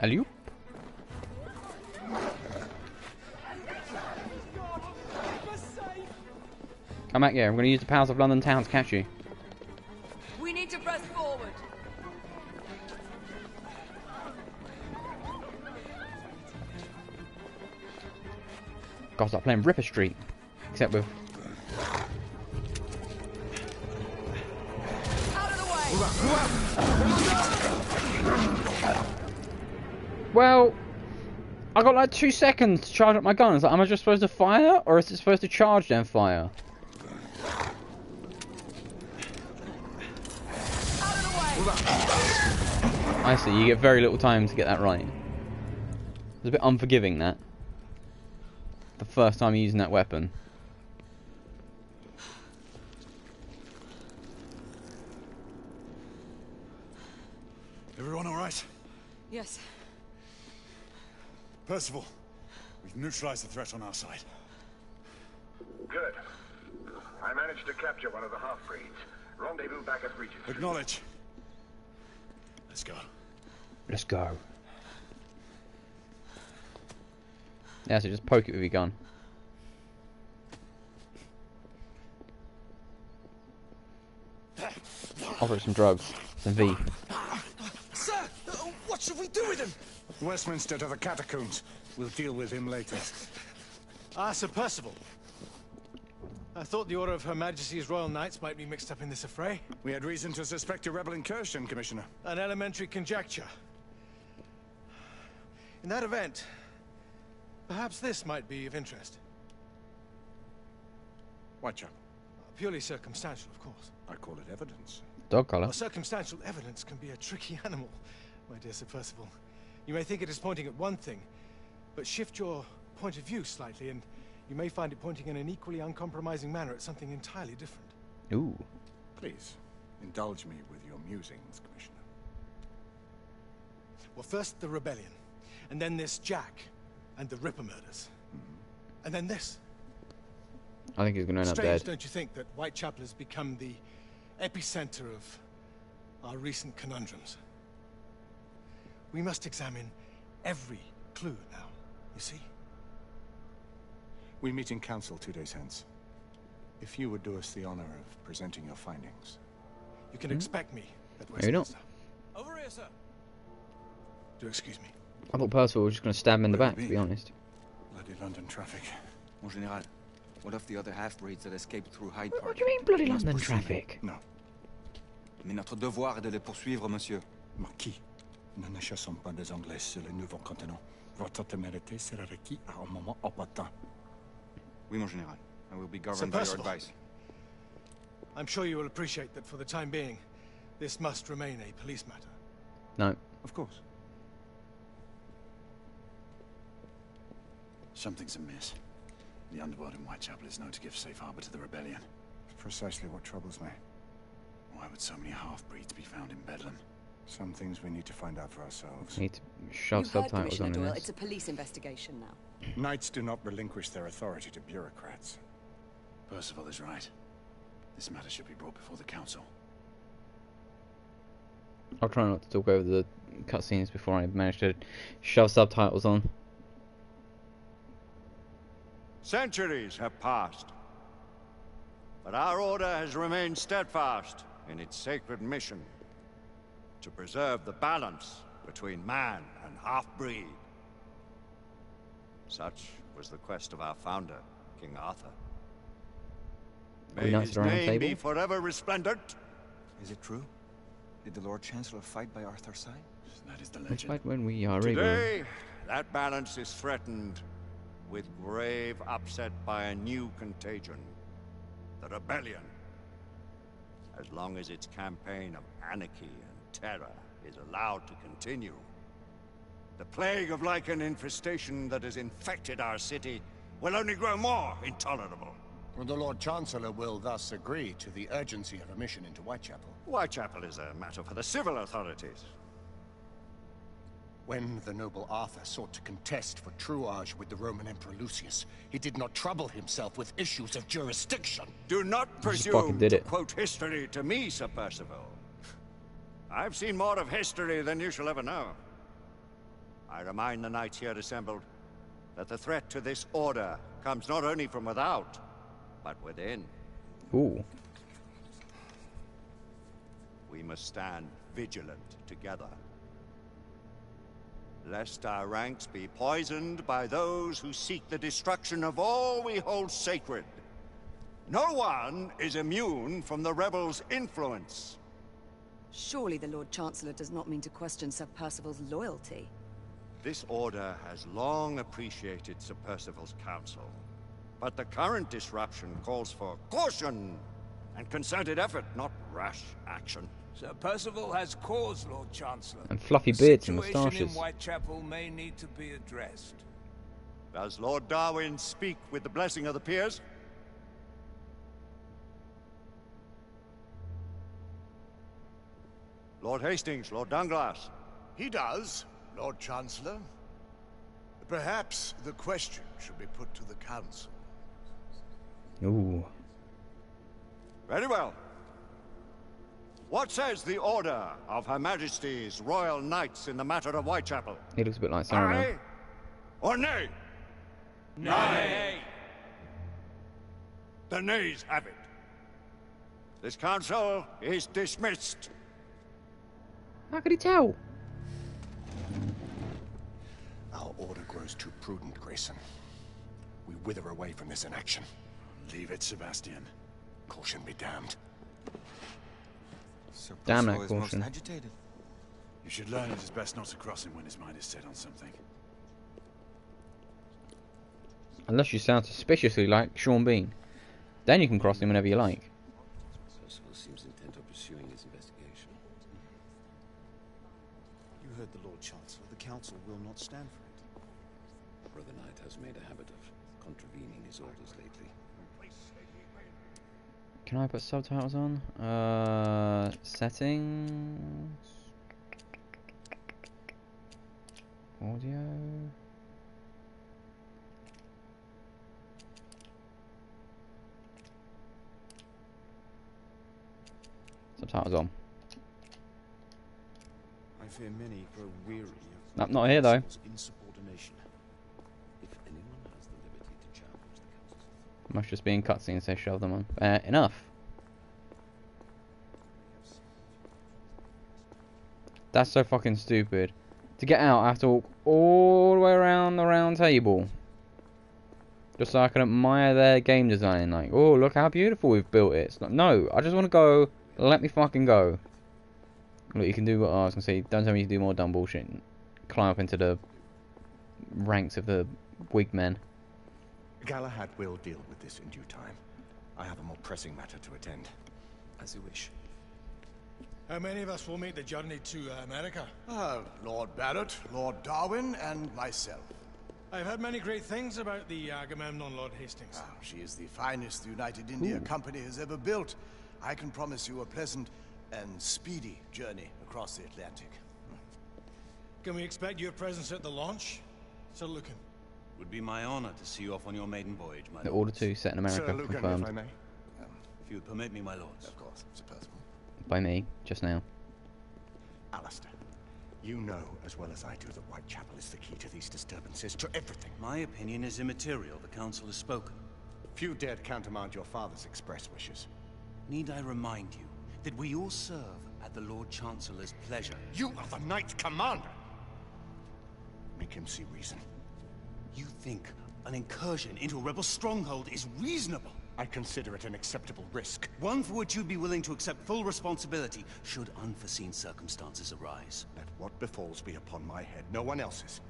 [SPEAKER 1] Alley-oop. Come back here. I'm going to use the powers of London town to catch you. Gotta start playing Ripper Street. Except with... Well, I got like two seconds to charge up my gun. It's like, am I just supposed to fire, or is it supposed to charge then fire? I see. You get very little time to get that right. It's a bit unforgiving that the first time using that weapon.
[SPEAKER 11] Everyone all right?
[SPEAKER 15] Yes.
[SPEAKER 11] Percival, we've neutralized the threat on our side.
[SPEAKER 9] Good. I managed to capture one of the half-breeds. Rendezvous back at Regis.
[SPEAKER 11] Acknowledge. Let's go.
[SPEAKER 1] Let's go. Yeah, so just poke it with your gun. Offer it some drugs. Some V.
[SPEAKER 3] Sir, uh, what should we do with him?
[SPEAKER 11] Westminster to the catacombs. We'll deal with him later.
[SPEAKER 19] Ah, Sir Percival. I thought the Order of Her Majesty's Royal Knights might be mixed up in this affray.
[SPEAKER 11] We had reason to suspect a rebel incursion, Commissioner.
[SPEAKER 19] An elementary conjecture. In that event, perhaps this might be of interest.
[SPEAKER 11] Whitechapel.
[SPEAKER 19] Uh, purely circumstantial, of course.
[SPEAKER 11] I call it evidence.
[SPEAKER 1] Dog collar.
[SPEAKER 19] Well, circumstantial evidence can be a tricky animal, my dear Sir Percival. You may think it is pointing at one thing, but shift your point of view slightly, and you may find it pointing in an equally uncompromising manner at something entirely different.
[SPEAKER 1] Ooh.
[SPEAKER 11] Please, indulge me with your musings, Commissioner.
[SPEAKER 19] Well, first the rebellion, and then this Jack, and the Ripper murders. And then this.
[SPEAKER 1] I think he's going to end up
[SPEAKER 19] Strange,
[SPEAKER 1] dead.
[SPEAKER 19] don't you think, that Whitechapel has become the epicenter of our recent conundrums? We must examine every clue now, you see?
[SPEAKER 11] We meet in council two days hence. If you would do us the honor of presenting your findings.
[SPEAKER 19] You can
[SPEAKER 1] Hmm?
[SPEAKER 19] expect me at
[SPEAKER 1] Maybe not.
[SPEAKER 19] Westminster.
[SPEAKER 14] Over here, sir.
[SPEAKER 19] Do excuse me.
[SPEAKER 1] I thought Percival was just going to stab him in the back, to be honest.
[SPEAKER 11] Bloody London traffic.
[SPEAKER 12] Mon Général, what of the other half-breeds that escaped through Hyde Park?
[SPEAKER 1] What do you mean, bloody
[SPEAKER 12] We
[SPEAKER 1] London traffic?
[SPEAKER 11] No.
[SPEAKER 12] Mais notre devoir est de les poursuivre, monsieur.
[SPEAKER 11] Marquis, nous ne chassons pas des Anglais sur le nouveau continent. Votre témérité sera requis à un moment opportun.
[SPEAKER 12] Oui, mon général. I will be governed by your advice.
[SPEAKER 19] I'm sure you will appreciate that for the time being, this must remain a police matter.
[SPEAKER 1] No.
[SPEAKER 11] Of course.
[SPEAKER 5] Something's amiss. The underworld in Whitechapel is known to give safe harbor to the rebellion.
[SPEAKER 11] It's Precisely what troubles me.
[SPEAKER 5] Why would so many half-breeds be found in Bedlam?
[SPEAKER 11] Some things we need to find out for ourselves.
[SPEAKER 1] Need to shove subtitles on
[SPEAKER 15] Doyle.
[SPEAKER 1] this.
[SPEAKER 15] It's a police investigation now.
[SPEAKER 11] Knights do not relinquish their authority to bureaucrats.
[SPEAKER 5] Percival is right. This matter should be brought before the council.
[SPEAKER 1] I'll try not to talk over the cutscenes before I manage to shove subtitles on.
[SPEAKER 4] Centuries have passed. But our order has remained steadfast in its sacred mission to preserve the balance between man and half-breed. Such was the quest of our founder, King Arthur. May his name be forever resplendent.
[SPEAKER 12] Is it true? Did the Lord Chancellor fight by Arthur's side?
[SPEAKER 5] That is the
[SPEAKER 1] We'll fight when we are able.
[SPEAKER 4] Today, that balance is threatened with grave upset by a new contagion. The rebellion. As long as its campaign of anarchy and terror is allowed to continue, the plague of Lycan infestation that has infected our city will only grow more intolerable.
[SPEAKER 9] The Lord Chancellor will thus agree to the urgency of a mission into Whitechapel.
[SPEAKER 4] Whitechapel is a matter for the civil authorities.
[SPEAKER 9] When the noble Arthur sought to contest for truage with the Roman Emperor Lucius, he did not trouble himself with issues of jurisdiction.
[SPEAKER 4] Do not
[SPEAKER 1] Just fucking
[SPEAKER 4] presume
[SPEAKER 1] did
[SPEAKER 4] to
[SPEAKER 1] it.
[SPEAKER 4] quote history to me, Sir Percival. I've seen more of history than you shall ever know. I remind the knights here assembled that the threat to this order comes not only from without, but within.
[SPEAKER 1] Ooh.
[SPEAKER 4] We must stand vigilant together. Lest our ranks be poisoned by those who seek the destruction of all we hold sacred. No one is immune from the rebels' influence.
[SPEAKER 15] Surely the Lord Chancellor does not mean to question Sir Percival's loyalty.
[SPEAKER 4] This order has long appreciated Sir Percival's counsel. But the current disruption calls for caution and concerted effort, not rash action.
[SPEAKER 14] Sir Percival has cause, Lord Chancellor.
[SPEAKER 1] And fluffy beards and
[SPEAKER 14] situation
[SPEAKER 1] moustaches.
[SPEAKER 14] in Whitechapel may need to be addressed.
[SPEAKER 4] Does Lord Darwin speak with the blessing of the peers? Lord Hastings, Lord Dunglass.
[SPEAKER 20] He does, Lord Chancellor. Perhaps the question should be put to the Council.
[SPEAKER 1] Ooh.
[SPEAKER 4] Very well. What says the Order of Her Majesty's Royal Knights in the matter of Whitechapel?
[SPEAKER 1] He looks a bit like Saruman.
[SPEAKER 4] Aye or nay?
[SPEAKER 21] Nay.
[SPEAKER 4] The nays have it. This council is dismissed.
[SPEAKER 1] How could he tell?
[SPEAKER 9] Our order grows too prudent, Grayson. We wither away from this inaction.
[SPEAKER 5] Leave it, Sebastian.
[SPEAKER 9] Caution be damned.
[SPEAKER 12] Sir
[SPEAKER 1] Damn
[SPEAKER 12] Percival
[SPEAKER 1] that
[SPEAKER 12] is most
[SPEAKER 1] caution.
[SPEAKER 12] agitated.
[SPEAKER 5] You should learn it is best not to cross him when his mind is set on something.
[SPEAKER 1] Unless you sound suspiciously like Sean Bean. Then you can cross him whenever you like.
[SPEAKER 22] Percival seems intent on pursuing his investigation.
[SPEAKER 5] You heard the Lord Chancellor. The Council will not stand for it.
[SPEAKER 22] Brother Knight has made a habit of contravening his orders lately.
[SPEAKER 1] Can I put subtitles on? Uh, settings. Audio. Subtitles on.
[SPEAKER 5] I fear many grow weary of
[SPEAKER 1] Nope, not here though.
[SPEAKER 5] Insubordination.
[SPEAKER 1] Must just be in cutscenes, they shove them on. Uh, enough. That's so fucking stupid. To get out, I have to walk all the way around the round table. Just so I can admire their game design. Like, oh, look how beautiful we've built it. It's like, no, I just want to go. Let me fucking go. Look, you can do what I was going to say. Don't tell me you can do more dumb bullshit. Climb up into the ranks of the wig men.
[SPEAKER 9] Galahad will deal with this in due time. I have a more pressing matter to attend.
[SPEAKER 12] As you wish.
[SPEAKER 19] How many of us will make the journey to uh, America?
[SPEAKER 20] Uh, Lord Barrett, Lord Darwin, and myself.
[SPEAKER 19] I've heard many great things about the Agamemnon, Lord Hastings.
[SPEAKER 20] Ah, she is the finest the United India Company has ever built. I can promise you a pleasant and speedy journey across the Atlantic.
[SPEAKER 19] Can we expect your presence at the launch? Sir Lucan.
[SPEAKER 3] Would be my honor to see you off on your maiden voyage, my
[SPEAKER 1] The. Order 2 set in America
[SPEAKER 9] Sir Lucan,
[SPEAKER 1] confirmed
[SPEAKER 9] if I may.
[SPEAKER 3] If you would permit me, my lords.
[SPEAKER 20] Of course, Sir Percival.
[SPEAKER 1] by me just now.
[SPEAKER 9] Alistair, you know as well as I do that Whitechapel is the key to these disturbances, to everything.
[SPEAKER 3] My opinion is immaterial. The council has spoken.
[SPEAKER 9] Few dared countermand your father's express wishes.
[SPEAKER 3] Need I remind you that we all serve at the Lord Chancellor's pleasure?
[SPEAKER 9] You are the Knight Commander! Make him see reason.
[SPEAKER 3] You think an incursion into a rebel stronghold is reasonable?
[SPEAKER 9] I consider it an acceptable risk.
[SPEAKER 3] One for which you'd be willing to accept full responsibility should unforeseen circumstances arise.
[SPEAKER 9] Let what befalls be upon my head, no one else's.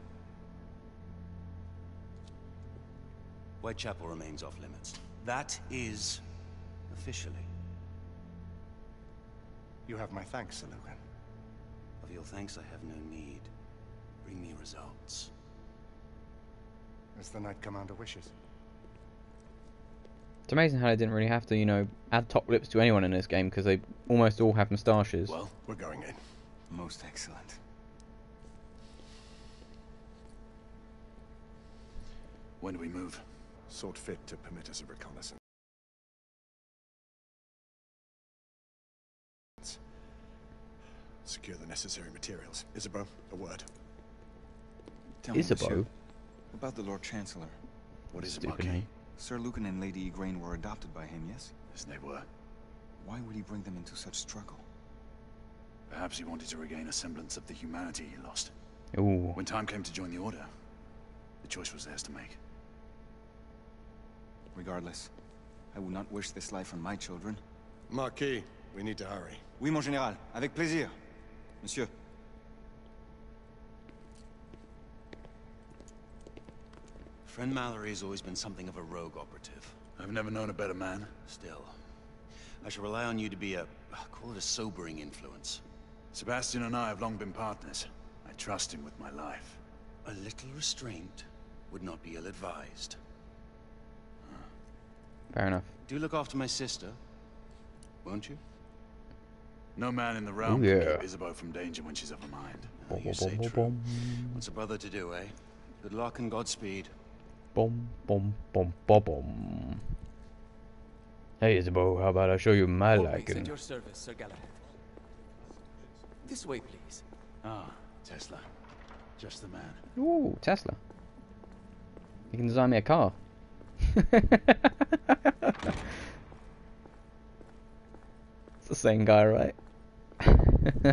[SPEAKER 3] Whitechapel remains off limits. That is officially.
[SPEAKER 9] You have my thanks, Sir Lucan.
[SPEAKER 3] Of your thanks I have no need. Bring me results.
[SPEAKER 9] As the Knight Commander wishes.
[SPEAKER 1] It's amazing how they didn't really have to, you know, add top lips to anyone in this game because they almost all have moustaches.
[SPEAKER 9] Well, we're going in.
[SPEAKER 12] Most excellent.
[SPEAKER 5] When do we move?
[SPEAKER 9] Sort fit to permit us a reconnaissance. Secure the necessary materials. Isabeau, a word.
[SPEAKER 12] Tell
[SPEAKER 1] Isabeau?
[SPEAKER 12] Monsieur, About the Lord Chancellor.
[SPEAKER 5] What is it,
[SPEAKER 1] Stupid
[SPEAKER 5] Marquis?
[SPEAKER 1] name.
[SPEAKER 12] Sir Lucan and Lady Igraine were adopted by him, yes?
[SPEAKER 5] Yes, they were.
[SPEAKER 12] Why would he bring them into such struggle?
[SPEAKER 5] Perhaps he wanted to regain a semblance of the humanity he lost.
[SPEAKER 1] Ooh.
[SPEAKER 5] When time came to join the Order, the choice was theirs to make.
[SPEAKER 12] Regardless, I would not wish this life on my children.
[SPEAKER 9] Marquis, we need to hurry.
[SPEAKER 12] Oui, mon général. Avec plaisir. Monsieur.
[SPEAKER 3] Friend Malory has always been something of a rogue operative.
[SPEAKER 5] I've never known a better man.
[SPEAKER 3] Still, I shall rely on you to be a, call it a sobering influence.
[SPEAKER 5] Sebastian and I have long been partners. I trust him with my life.
[SPEAKER 3] A little restraint would not be ill-advised.
[SPEAKER 1] Fair enough.
[SPEAKER 3] Do look after my sister, won't you?
[SPEAKER 5] No man in the realm
[SPEAKER 1] Ooh,
[SPEAKER 5] can
[SPEAKER 1] yeah.
[SPEAKER 5] keep Isabeau from danger when she's of a mind.
[SPEAKER 4] Oh, you say true. What's a brother to do, eh? Good luck and Godspeed.
[SPEAKER 1] Boom, boom, boom, boom, boom. Hey, Isabeau, how about I show you my
[SPEAKER 14] Always
[SPEAKER 1] liking?
[SPEAKER 14] at your service, Sir Galahad. This way, please.
[SPEAKER 5] Ah, Tesla. Just the man.
[SPEAKER 1] Ooh, Tesla. You can design me a car. it's the same guy, right?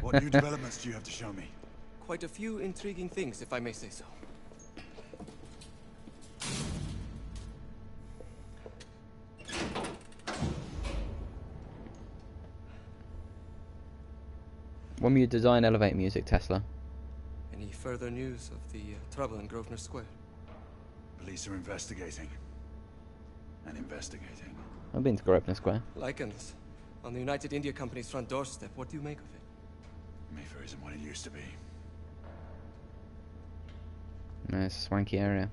[SPEAKER 5] what new developments do you have to show me?
[SPEAKER 14] Quite a few intriguing things, if I may say so.
[SPEAKER 1] When will you design elevator music, Tesla?
[SPEAKER 14] Any further news of the uh, trouble in Grosvenor Square?
[SPEAKER 5] Police are investigating. And investigating.
[SPEAKER 1] I've been to Grosvenor Square.
[SPEAKER 14] Lycans. On the United India Company's front doorstep. What do you make of it?
[SPEAKER 5] Mayfair isn't what it used to be.
[SPEAKER 1] No, it's a swanky area.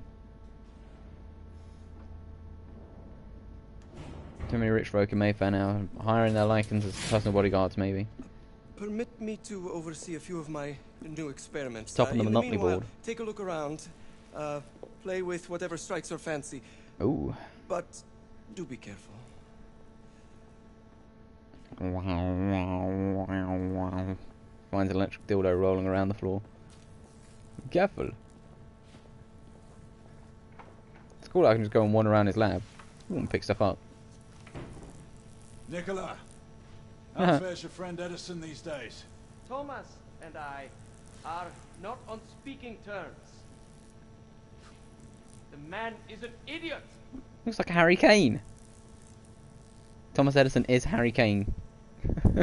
[SPEAKER 1] Too many rich folk in Mayfair now, hiring their Lycans as personal bodyguards, maybe.
[SPEAKER 14] Permit me to oversee a few of my new experiments.
[SPEAKER 1] Top
[SPEAKER 14] Uh,
[SPEAKER 1] on the Monopoly
[SPEAKER 14] meanwhile,
[SPEAKER 1] board.
[SPEAKER 14] Take a look around. Uh, play with whatever strikes your fancy.
[SPEAKER 1] Ooh.
[SPEAKER 14] But do be careful.
[SPEAKER 1] Finds an electric dildo rolling around the floor. Careful. It's cool I can just go and wander around his lab Ooh, and pick stuff up.
[SPEAKER 11] Nikola,
[SPEAKER 1] Uh-huh.
[SPEAKER 11] how fares your friend Edison these days?
[SPEAKER 23] Thomas and I are not on speaking terms. The man is an idiot.
[SPEAKER 1] Looks like Harry Kane. Thomas Edison is Harry Kane.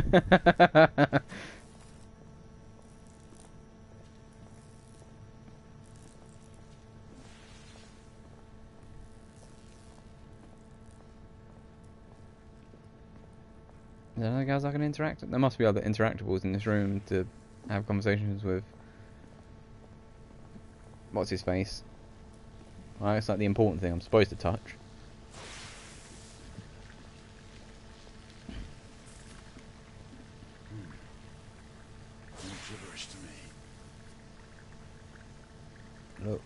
[SPEAKER 1] there other guys I can interact? With? There must be other interactables in this room to have conversations with. What's his face? Well, it's like the important thing I'm supposed to touch.
[SPEAKER 5] All gibberish to me.
[SPEAKER 1] Look.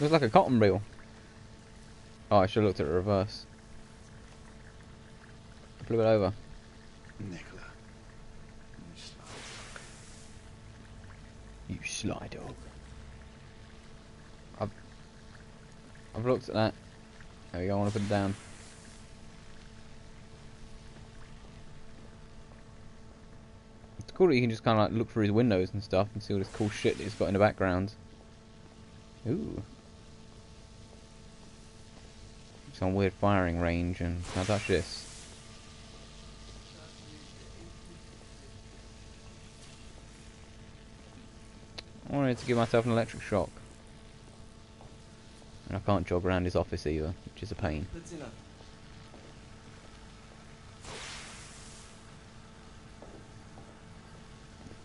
[SPEAKER 1] Looks like a cotton reel. Oh, I should have looked at the reverse. Flip it over.
[SPEAKER 5] Nikola.
[SPEAKER 1] You sly dog. I've, I've looked at that. There we go, I want to put it down. It's cool that you can just kind of like look through his windows and stuff and see all this cool shit that he's got in the background. Ooh. On weird firing range and I touch this? I wanted to give myself an electric shock. And I can't jog around his office either, which is a pain.
[SPEAKER 14] That's enough.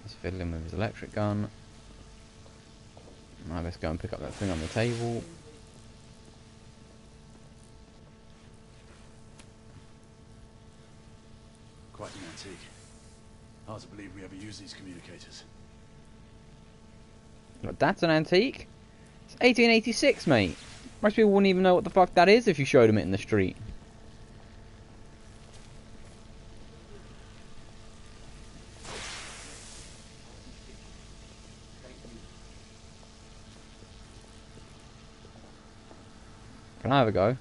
[SPEAKER 1] He's fiddling with his electric gun. Now let's go and pick up that thing on the table.
[SPEAKER 5] Quite an antique. Hard to believe we ever use these communicators.
[SPEAKER 1] Look, that's an antique. It's 1886, mate. Most people wouldn't even know what the fuck that is if you showed them it in the street. Can I have a go?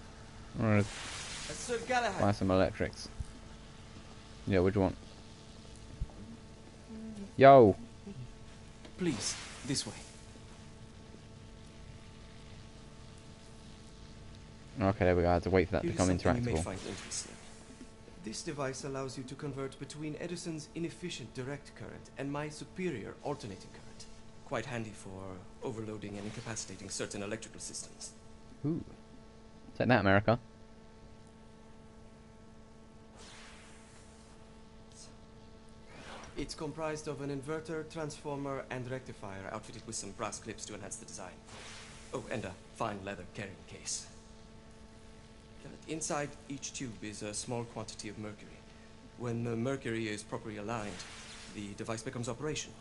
[SPEAKER 1] I want to
[SPEAKER 14] Sir Galahad.
[SPEAKER 1] buy some electrics. Yeah, what do you want? Yo!
[SPEAKER 14] Please, this way.
[SPEAKER 1] Okay, there we go. I had to wait for that to
[SPEAKER 14] Here's
[SPEAKER 1] become
[SPEAKER 14] something You may
[SPEAKER 1] interactable.
[SPEAKER 14] This device allows you to convert between Edison's inefficient direct current and my superior alternating current. Quite handy for overloading and incapacitating certain electrical systems.
[SPEAKER 1] Ooh. Take that, America.
[SPEAKER 14] It's comprised of an inverter, transformer, and rectifier outfitted with some brass clips to enhance the design. Oh, and a fine leather carrying case. Inside each tube is a small quantity of mercury. When the mercury is properly aligned, the device becomes operational.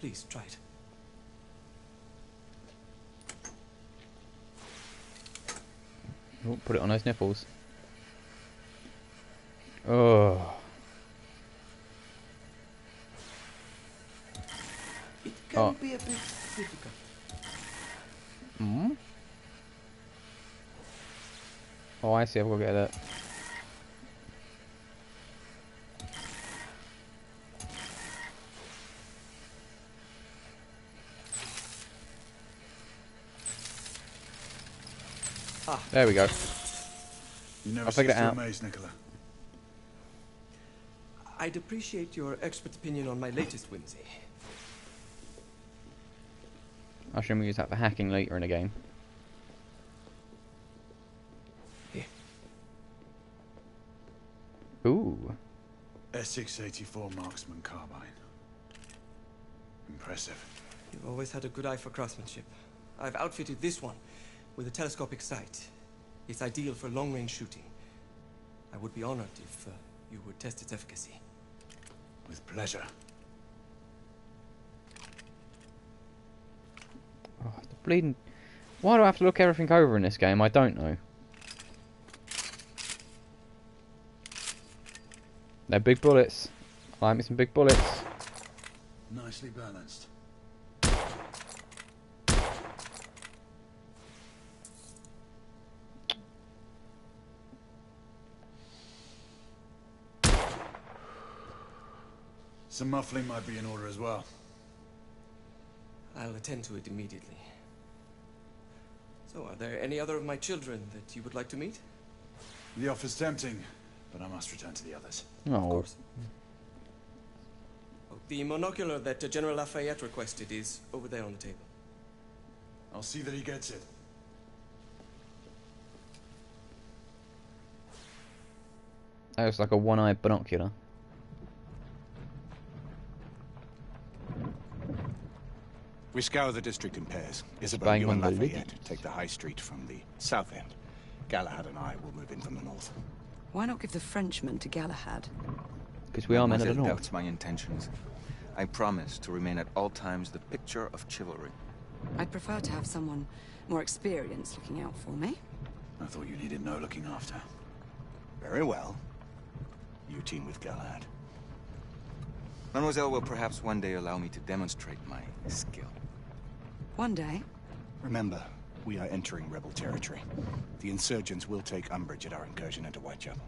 [SPEAKER 14] Please, try it.
[SPEAKER 1] Oh, put it on those nipples. Oh.
[SPEAKER 14] It can
[SPEAKER 1] Oh.
[SPEAKER 14] be a bit difficult.
[SPEAKER 1] Hmm? Oh, I see. I've got to get that.
[SPEAKER 14] Ah.
[SPEAKER 1] There we go.
[SPEAKER 11] You never
[SPEAKER 1] I figured
[SPEAKER 11] cease
[SPEAKER 1] it
[SPEAKER 11] to
[SPEAKER 1] out.
[SPEAKER 11] amaze, Nikola.
[SPEAKER 14] I'd appreciate your expert opinion on my latest whimsy.
[SPEAKER 1] I should use that for hacking later in the game. Ooh.
[SPEAKER 11] S684 marksman carbine. Impressive.
[SPEAKER 14] You've always had a good eye for craftsmanship. I've outfitted this one with a telescopic sight. It's ideal for long-range shooting. I would be honored if uh, you would test its efficacy.
[SPEAKER 11] With pleasure.
[SPEAKER 1] Oh, the bleeding. Why do I have to look everything over in this game? I don't know. They're big bullets. I like me some big bullets.
[SPEAKER 11] Nicely balanced. Some muffling might be in order as well.
[SPEAKER 14] I'll attend to it immediately. So, are there any other of my children that you would like to meet?
[SPEAKER 11] The offer's tempting, but I must return to the others.
[SPEAKER 1] Oh.
[SPEAKER 14] Oh, the monocular that General Lafayette requested is over there on the table.
[SPEAKER 11] I'll see that he gets it.
[SPEAKER 1] That looks like a one-eyed binocular.
[SPEAKER 9] We scour the district in pairs.
[SPEAKER 1] Isabeau,
[SPEAKER 9] you and Lafayette take the high street from the south end. Galahad and I will move in from the north.
[SPEAKER 15] Why not give the Frenchman to Galahad?
[SPEAKER 1] Because we are men of the
[SPEAKER 12] Mademoiselle
[SPEAKER 1] north.
[SPEAKER 12] doubts my intentions. I promise to remain at all times the picture of chivalry.
[SPEAKER 15] I'd prefer to have someone more experienced looking out for me.
[SPEAKER 11] I thought you needed no looking after.
[SPEAKER 9] Very well. You team with Galahad.
[SPEAKER 12] Mademoiselle will perhaps one day allow me to demonstrate my skill.
[SPEAKER 15] One day.
[SPEAKER 9] Remember, we are entering rebel territory. The insurgents will take umbrage at our incursion into Whitechapel.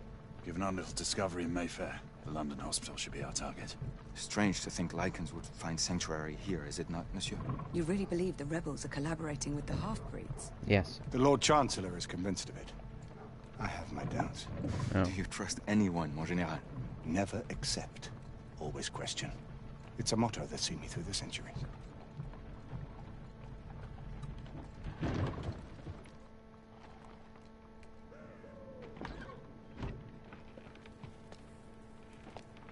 [SPEAKER 11] Given our little discovery in Mayfair, the London hospital should be our target.
[SPEAKER 12] Strange to think Lycans would find sanctuary here, is it not, monsieur?
[SPEAKER 15] You really believe the rebels are collaborating with the half-breeds?
[SPEAKER 1] Yes.
[SPEAKER 9] The Lord Chancellor is convinced of it. I have my doubts. Oh.
[SPEAKER 12] Do you trust anyone, mon général?
[SPEAKER 9] Never accept. Always question. It's a motto that's seen me through the centuries.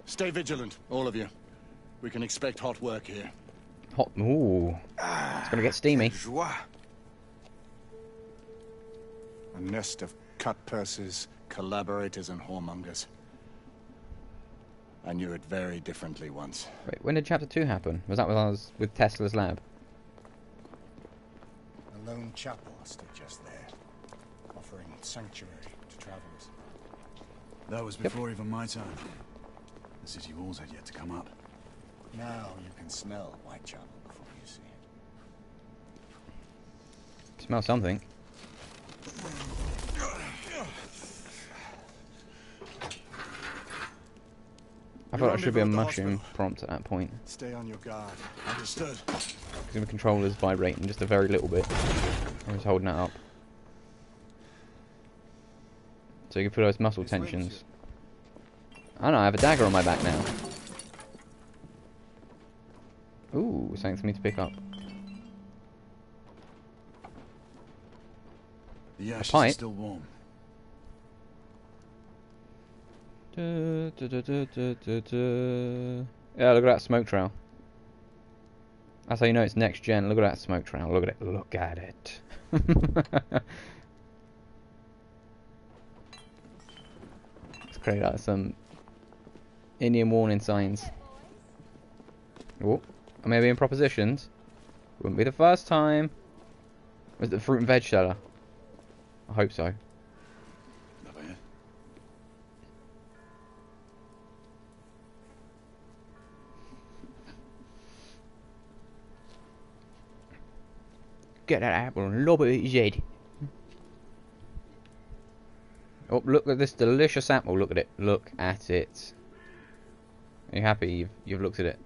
[SPEAKER 9] Stay vigilant, all of you. We can expect hot work here.
[SPEAKER 1] Hot. Ooh. It's gonna get steamy.
[SPEAKER 12] Ah, joie.
[SPEAKER 9] A nest of cut purses, collaborators, and whoremongers. I knew it very differently once.
[SPEAKER 1] Wait, when did chapter two happen? Was that when I was with Tesla's lab?
[SPEAKER 9] A chapel stood just there, offering sanctuary to travelers.
[SPEAKER 11] That was before even my time. The city walls had yet to come up.
[SPEAKER 9] Now you can smell Whitechapel before you see it.
[SPEAKER 1] Smell something. I thought there should be a mushroom prompt at that point.
[SPEAKER 9] Stay on your guard. Understood.
[SPEAKER 1] Because the controller's vibrating just a very little bit. I was holding that up. So you can feel those muscle tensions. I know, I have a dagger on my back now. Ooh, something for me to pick up.
[SPEAKER 11] The are
[SPEAKER 1] pipe?
[SPEAKER 11] still warm.
[SPEAKER 1] Du- du- du. Yeah, look at that smoke trail. That's how you know it's next gen. Look at that smoke trail. Look at it. Look at it. Let's create like some Indian warning signs. Oh, I being propositions? Wouldn't be the first time. Was it the fruit and veg seller? I hope so. Get that apple and lob it at his head. Oh, look at this delicious apple. Oh, look at it. Look at it. Are you happy you've, you've looked at it?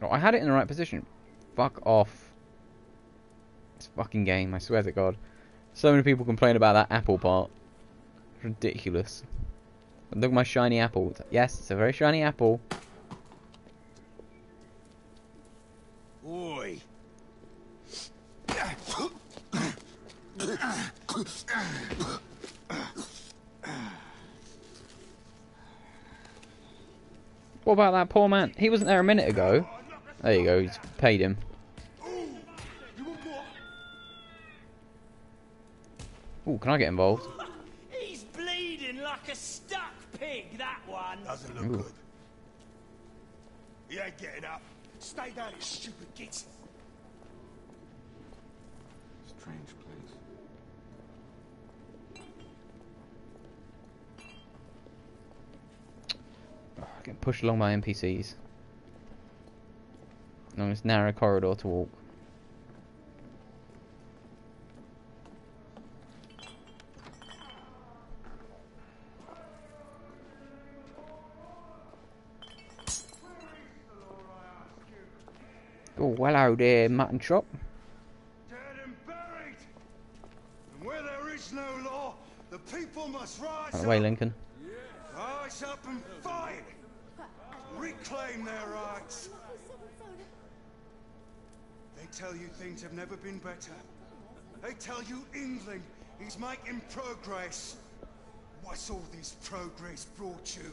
[SPEAKER 1] Oh, I had it in the right position. Fuck off. This fucking game, I swear to God. So many people complain about that apple part. It's ridiculous. Look at my shiny apple. Yes, it's a very shiny apple.
[SPEAKER 9] Oi.
[SPEAKER 1] What about that poor man? He wasn't there a minute ago. There you go, he's paid him. Oh, can I get involved?
[SPEAKER 3] He's bleeding like a stuck pig, that one.
[SPEAKER 9] Doesn't look
[SPEAKER 1] Ooh.
[SPEAKER 9] good. He ain't getting up. Stay down, you stupid git.
[SPEAKER 12] Strange place.
[SPEAKER 1] Oh, getting pushed along by NPCs. Along this narrow corridor to walk. Oh, well, hello there, mutton chop.
[SPEAKER 9] Dead and buried. And where there is no law, the people must rise
[SPEAKER 1] Out of
[SPEAKER 9] up.
[SPEAKER 1] way, Lincoln.
[SPEAKER 9] Rise up and fight. Reclaim their rights. They tell you things have never been better. They tell you England is making progress. What's all this progress brought you?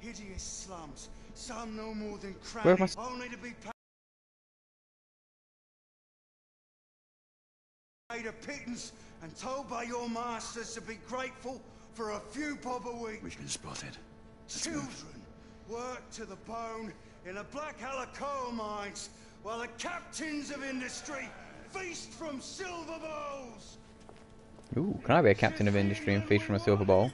[SPEAKER 9] Hideous slums, some no more than
[SPEAKER 1] Where am I
[SPEAKER 9] crannies, only to be paid a pittance and told by your masters to be grateful for a few bob a week.
[SPEAKER 5] We've been spotted.
[SPEAKER 9] Children work to the bone in the Blackhala coal mines, while the captains of industry feast from silver bowls.
[SPEAKER 1] Ooh, can I be a captain of industry and feast from a silver bowl?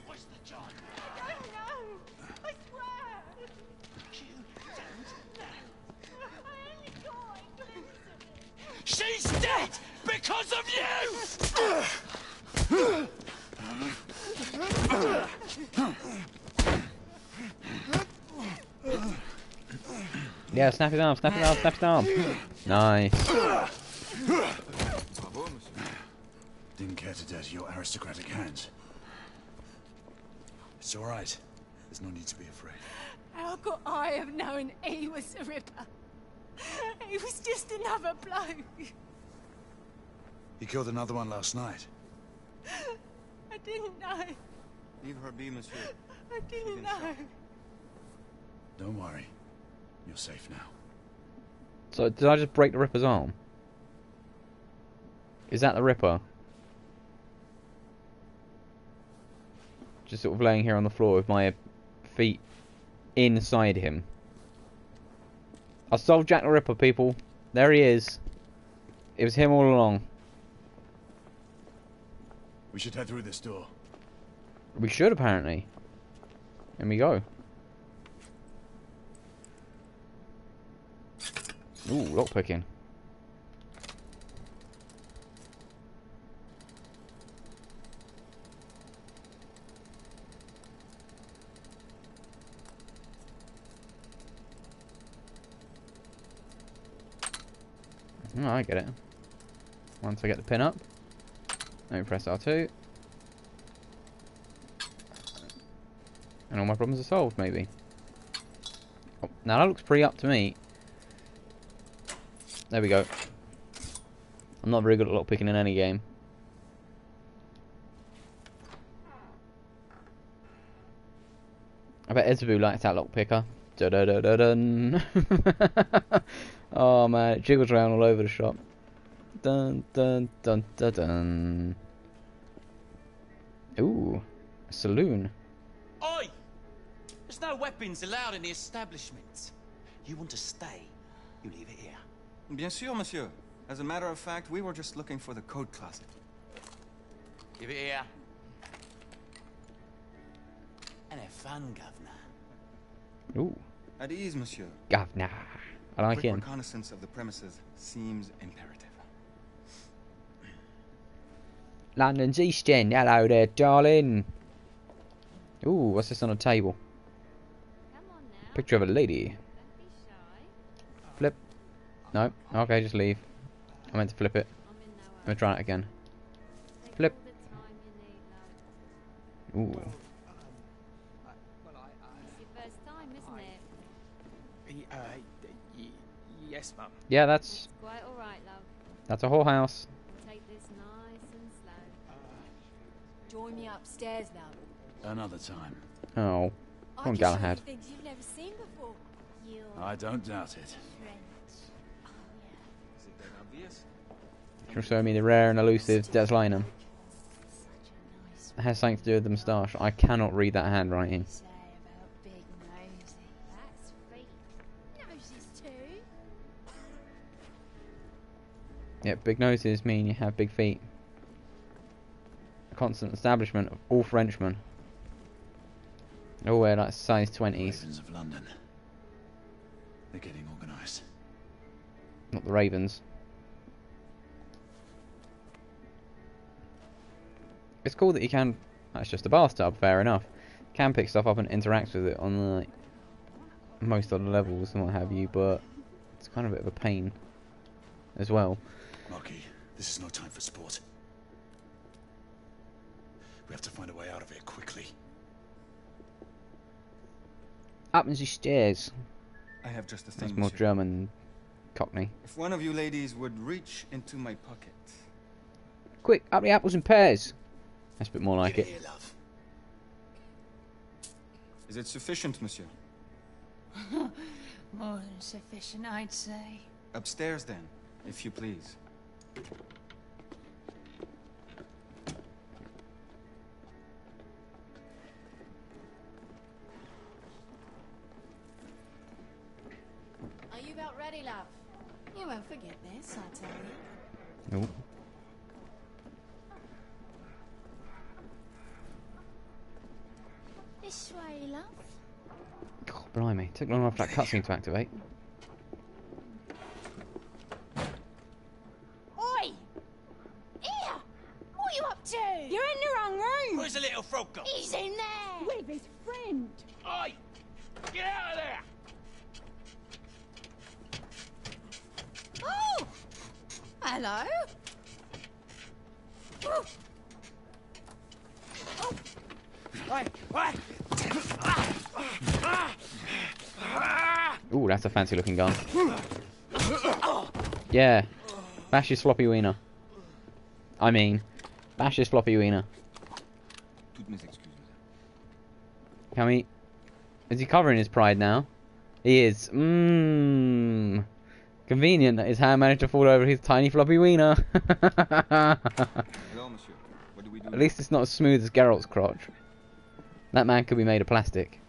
[SPEAKER 3] She's dead because of you!
[SPEAKER 1] Yeah, snap his arm, snap his arm, snap his arm. Nice.
[SPEAKER 5] Didn't care to dirty your aristocratic hands. It's all right. There's no need to be afraid.
[SPEAKER 8] How could I have known he was the Ripper? He was just another bloke.
[SPEAKER 5] He killed another one last night.
[SPEAKER 8] I didn't know.
[SPEAKER 12] Leave her be, monsieur.
[SPEAKER 8] I didn't know.
[SPEAKER 5] Don't worry. You're safe now.
[SPEAKER 1] So, did I just break the Ripper's arm? Is that the Ripper? Just sort of laying here on the floor with my feet inside him. I solved Jack the Ripper, people. There he is. It was him all along.
[SPEAKER 5] We should head through this door.
[SPEAKER 1] We should, apparently. And we go. Ooh, lockpicking. Oh, mm, I get it. Once I get the pin up, let me press R2. And all my problems are solved, maybe. Oh, now that looks pretty up to me. There we go. I'm not very good at lockpicking in any game. I bet Ezvu likes that lockpicker. Da da dun. oh man, it jiggles around all over the shop. Dun dun dun dun dun. Ooh. Saloon.
[SPEAKER 24] Oi! There's no weapons allowed in the establishment. You want to stay, you leave it here.
[SPEAKER 12] Bien sûr, monsieur. As a matter of fact, we were just looking for the coat closet.
[SPEAKER 24] Give it here. And have fun, governor.
[SPEAKER 1] Ooh.
[SPEAKER 12] At ease, monsieur.
[SPEAKER 1] Governor. I like
[SPEAKER 12] Quick
[SPEAKER 1] him.
[SPEAKER 12] reconnaissance of the premises seems imperative.
[SPEAKER 1] London's East End. Hello there, darling. Ooh, what's this on a table? Picture of a lady. Flip. No. Okay, just leave. I meant to flip it. I'm gonna try it again. Flip. Ooh.
[SPEAKER 8] It's your first time, isn't it?
[SPEAKER 19] Y- yes, ma'am.
[SPEAKER 1] Yeah, that's
[SPEAKER 8] Quite all right, love.
[SPEAKER 1] that's a whorehouse.
[SPEAKER 8] Take this nice and slow. Join me upstairs now.
[SPEAKER 5] Another time.
[SPEAKER 1] Oh.
[SPEAKER 8] I
[SPEAKER 1] Come on,
[SPEAKER 8] can
[SPEAKER 1] Galahad.
[SPEAKER 8] you've never seen before. You
[SPEAKER 5] I don't doubt it
[SPEAKER 1] She'll show me the rare and elusive Des Lynam. It has something to do with the moustache. I cannot read that handwriting.
[SPEAKER 8] say big nosy. That's feet. Noses.
[SPEAKER 1] Yeah, big noses mean you have big feet. A constant establishment of all Frenchmen. All wear like size 20s.
[SPEAKER 5] Ravens of London. They're getting organised.
[SPEAKER 1] Not the Ravens. It's cool that you can. That's just a bathtub, fair enough. Can pick stuff up and interact with it on like most other levels and what have you, but it's kind of a bit of a pain as well.
[SPEAKER 5] Marquis, this is no time for sport. We have to find a way out of here quickly.
[SPEAKER 1] Up the stairs.
[SPEAKER 12] I have just a
[SPEAKER 1] That's more. German Cockney.
[SPEAKER 12] If one of you ladies would reach into my pocket.
[SPEAKER 1] Quick, up the apples and pears. That's a bit more like it. it.
[SPEAKER 12] Is it sufficient, monsieur?
[SPEAKER 8] More than sufficient, I'd say.
[SPEAKER 12] Upstairs, then, if you please.
[SPEAKER 8] Are you about ready, love? You won't forget this, I tell you.
[SPEAKER 1] Nope.
[SPEAKER 8] This way, love.
[SPEAKER 1] God, blimey. Took long enough for that cutscene to activate.
[SPEAKER 8] Oi! Here! What are you up to? You're in the wrong room!
[SPEAKER 24] Where's the little frog gone?
[SPEAKER 8] He's in there! With his friend!
[SPEAKER 24] Oi! Get out of there!
[SPEAKER 8] Oh! Hello? Oh.
[SPEAKER 1] Ooh, that's a fancy looking gun. Yeah. Bash his floppy wiener. I mean, bash his floppy wiener. Can we... Is he covering his pride now? He is. Mmm. Convenient that his hand managed to fall over his tiny floppy wiener.
[SPEAKER 12] Hello. What do we do?
[SPEAKER 1] At least it's not as smooth as Geralt's crotch. That man could be made of plastic.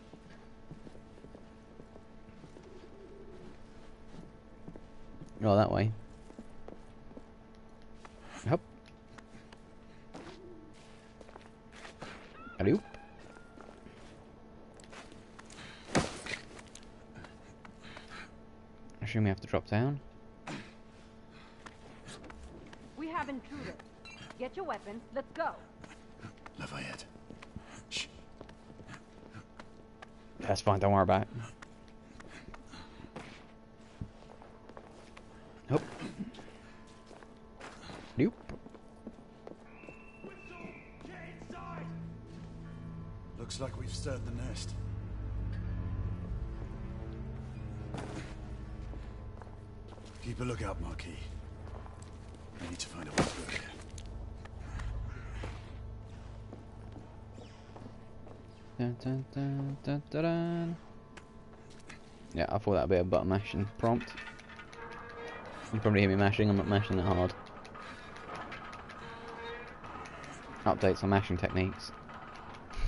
[SPEAKER 1] Oh, that way. Hop. Hello. I assume we have to drop down.
[SPEAKER 25] We have intruders. Get your weapons. Let's go.
[SPEAKER 5] Lafayette.
[SPEAKER 1] That's fine, don't worry about it. Nope. Nope.
[SPEAKER 5] Looks like we've stirred the nest. Keep a lookout, Marquis. We need to find a way
[SPEAKER 1] Dun, dun, dun, dun, dun, dun. Yeah, I thought that'd be a button mashing prompt. You probably hear me mashing, I'm not mashing that hard. Updates on mashing techniques.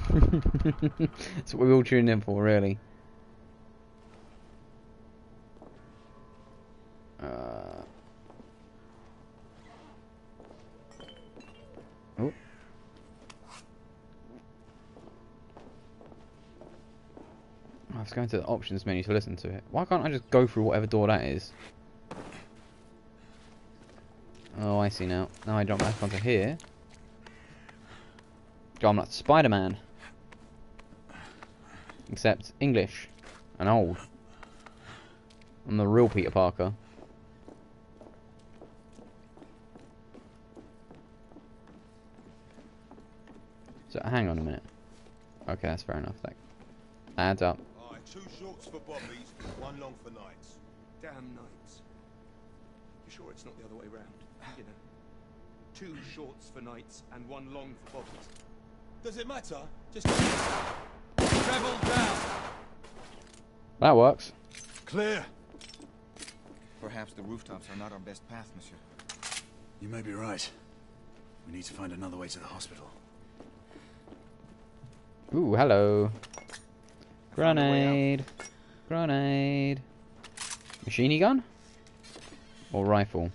[SPEAKER 1] That's what we're all tuned in for, really. I was going the options menu to listen to it. Why can't I just go through whatever door that is? Oh, I see now. Now I jump back onto here. Go, I'm not Spider-Man. Except English. And old. I'm the real Peter Parker. So, hang on a minute. Okay, that's fair enough. That adds up.
[SPEAKER 21] Aye, two shorts for bobbies, one long for knights.
[SPEAKER 23] Damn knights. You sure it's not the other way round? You know, two shorts for knights and one long for bobbies.
[SPEAKER 21] Does it matter? Just travel down.
[SPEAKER 1] That works.
[SPEAKER 21] Clear.
[SPEAKER 12] Perhaps the rooftops are not our best path, monsieur.
[SPEAKER 5] You may be right. We need to find another way to the hospital.
[SPEAKER 1] Ooh, hello. Grenade. Grenade. Machine gun? Or rifle?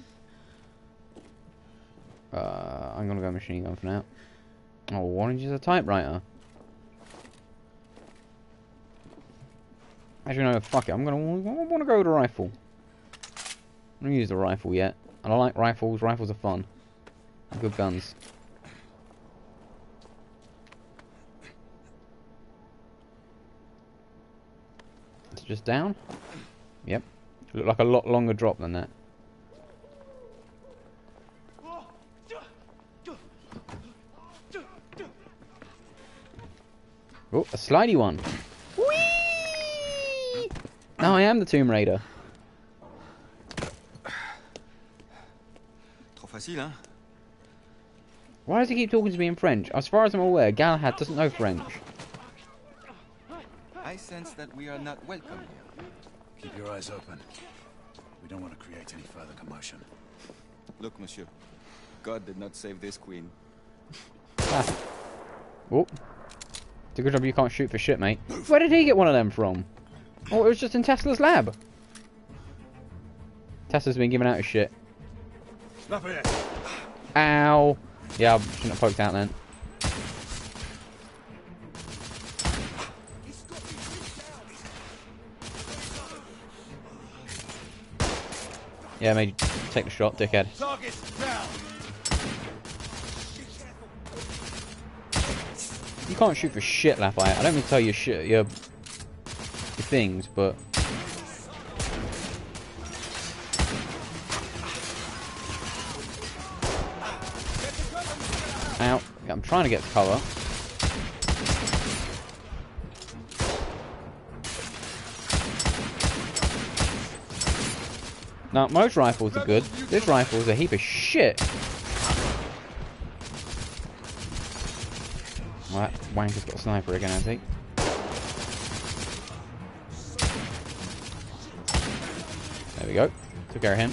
[SPEAKER 1] Uh, I'm gonna go machine gun for now. Oh, orange is a typewriter. Actually, no, fuck it. I'm gonna I to go with a rifle. I'm gonna use the rifle yet. I like rifles. Rifles are fun. Good guns. Just down. Yep. Look like a lot longer drop than that. Oh, a slidey one. Whee! Now I am the Tomb Raider.
[SPEAKER 12] Trop facile, hein?
[SPEAKER 1] Why does he keep talking to me in French? As far as I'm aware, Galahad doesn't know French.
[SPEAKER 12] I sense that we are not welcome here.
[SPEAKER 5] Keep your eyes open. We don't want to create any further commotion.
[SPEAKER 12] Look, monsieur. God did not save this queen.
[SPEAKER 1] Ah. Oh. It's a good job you can't shoot for shit, mate. Where did he get one of them from? Oh, it was just in Tesla's lab. Tesla's been giving out his shit. Ow. Yeah, I shouldn't have poked out then. Yeah, you take the shot, dickhead. You can't shoot for shit, Lafayette. I don't mean to tell you shit, your, your things, but... Ow. I'm trying to get cover. Now, most rifles are good. This rifle is a heap of shit. Well, that wanker's got a sniper again, has he? There we go. Took care of him.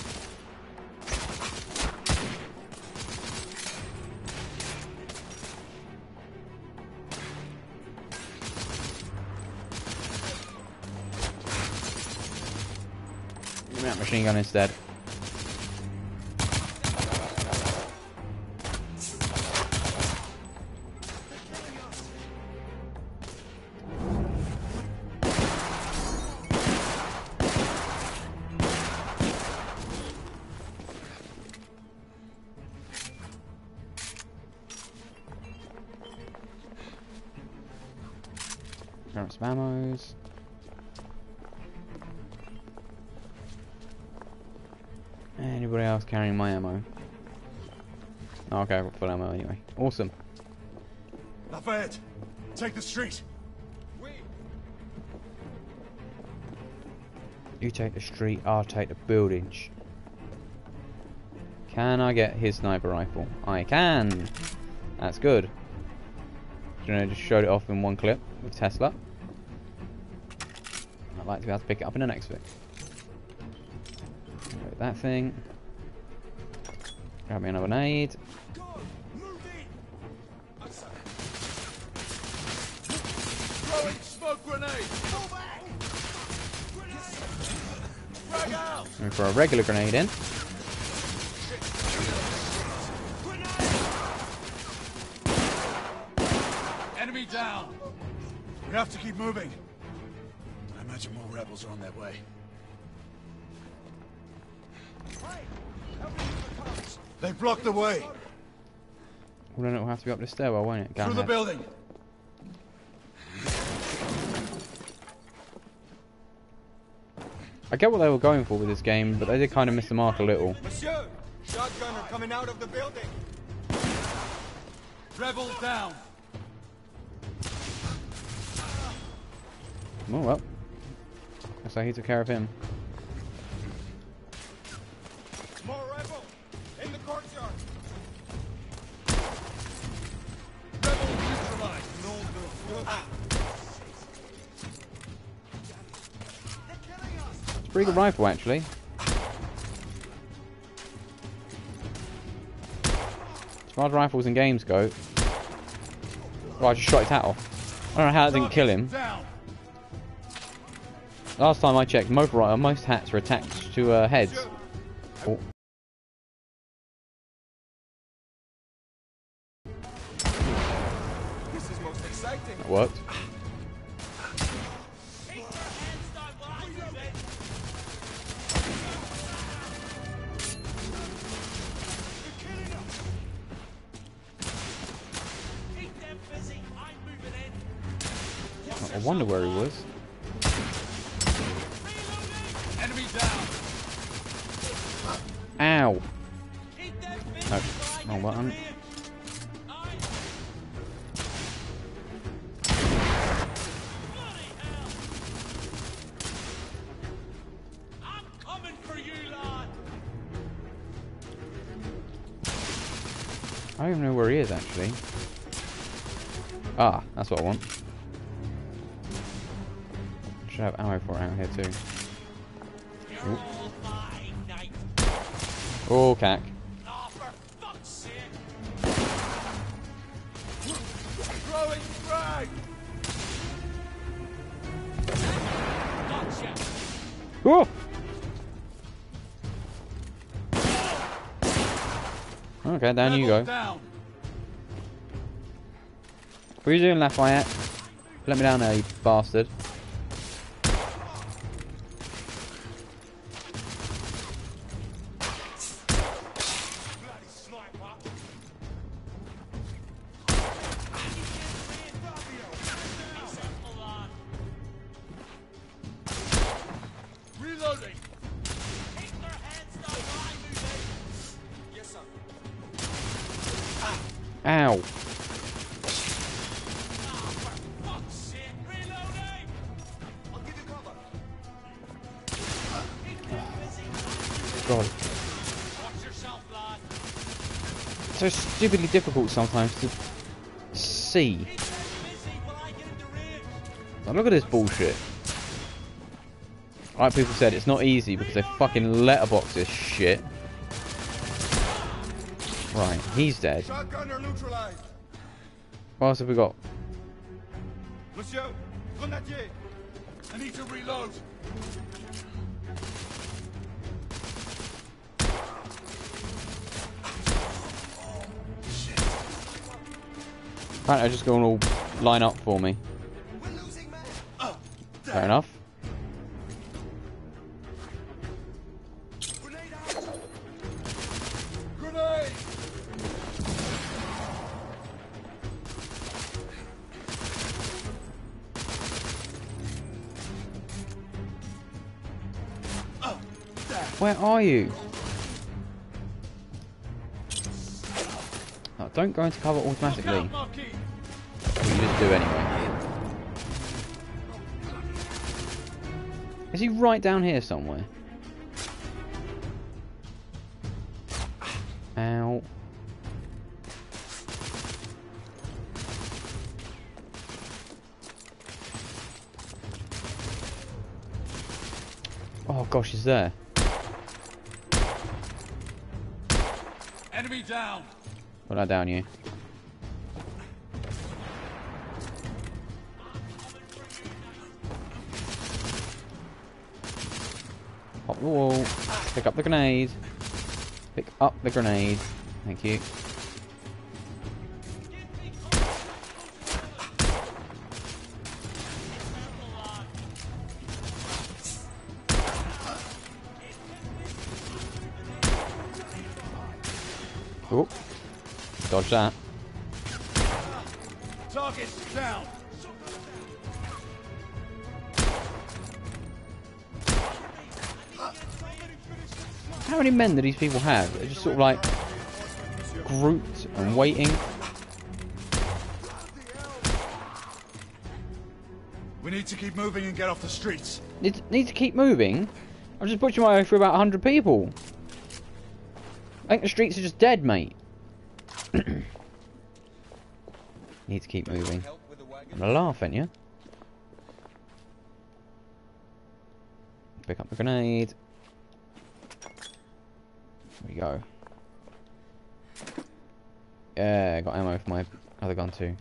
[SPEAKER 1] Machine gun instead. Else carrying my ammo? Oh, okay, I've got full ammo anyway. Awesome.
[SPEAKER 21] Lafayette, take the street.
[SPEAKER 1] You take the street, I'll take the buildings. Can I get his sniper rifle? I can! That's good. You know, just showed it off in one clip with Tesla. I'd like to be able to pick it up in the next bit. That thing. Grab me another nade.
[SPEAKER 21] Grenade!
[SPEAKER 1] Going for a regular grenade in.
[SPEAKER 21] Enemy down!
[SPEAKER 5] We have to keep moving. I imagine more rebels are on their way. They blocked the way.
[SPEAKER 1] Well, then it'll have to be up the stairwell, won't it? Go
[SPEAKER 5] Through the building.
[SPEAKER 1] I get what they were going for with this game, but they did kind of miss the mark a little.
[SPEAKER 21] Monsieur! Shotgunner coming out of the building! Rebel down!
[SPEAKER 1] Oh well. I he took care of him. Pretty good rifle, actually. As far as rifles and games go... Oh, I just shot his hat off. I don't know how that didn't kill him. Last time I checked, most, ri- most hats are attached to uh, heads. Oh.
[SPEAKER 21] This is most exciting!
[SPEAKER 1] That worked. Wonder where he was. Okay, down you go. What are you doing, Lafayette? Let me down there, you bastard. So stupidly difficult sometimes to see. Now look at this bullshit. Like people said, it's not easy because they fucking letterbox this shit. Right, he's dead. What else have we got?
[SPEAKER 21] Monsieur! Grenadier! I need to reload!
[SPEAKER 1] Apparently, just going all line up for me. Fair enough. Where are you? Don't go into cover automatically. Well, do anyway. Is he right down here somewhere? Ow. Oh gosh, he's there.
[SPEAKER 21] Enemy down!
[SPEAKER 1] Put that down you. The wall. Pick up the grenade. Pick up the grenade. Thank you. Oh. Dodge that. Many men do these people have? They're just sort of like grouped and waiting.
[SPEAKER 5] We need to keep moving and get off the streets.
[SPEAKER 1] Need, need to keep moving. I'm just pushing my way through about 100 people. I think the streets are just dead, mate. need to keep moving. I'm gonna laugh at you. Pick up the grenade. There we go. Yeah, got ammo for my other gun too.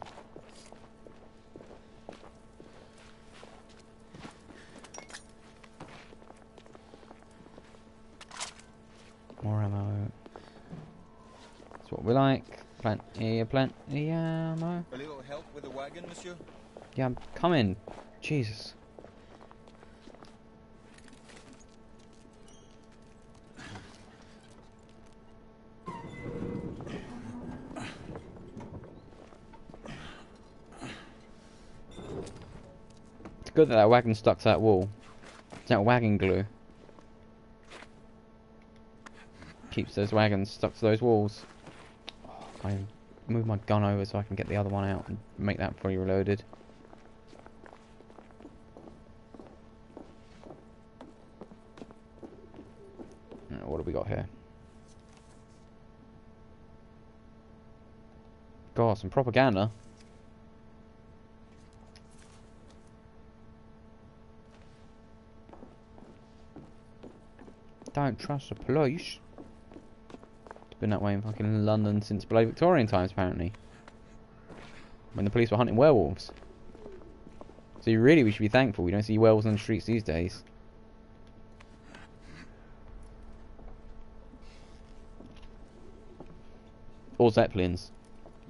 [SPEAKER 1] More ammo. That's what we like. Plenty, plenty ammo.
[SPEAKER 12] A little help with the wagon, monsieur?
[SPEAKER 1] Yeah, I'm coming. Jesus. Good that that wagon stuck to that wall. It's that wagon glue. Keeps those wagons stuck to those walls. Oh, I move my gun over so I can get the other one out and make that fully reloaded. Now, what have we got here? God, some propaganda. Don't trust the police. It's been that way in fucking London since below Victorian times, apparently. When the police were hunting werewolves. So really, we should be thankful we don't see werewolves on the streets these days. Or zeppelins.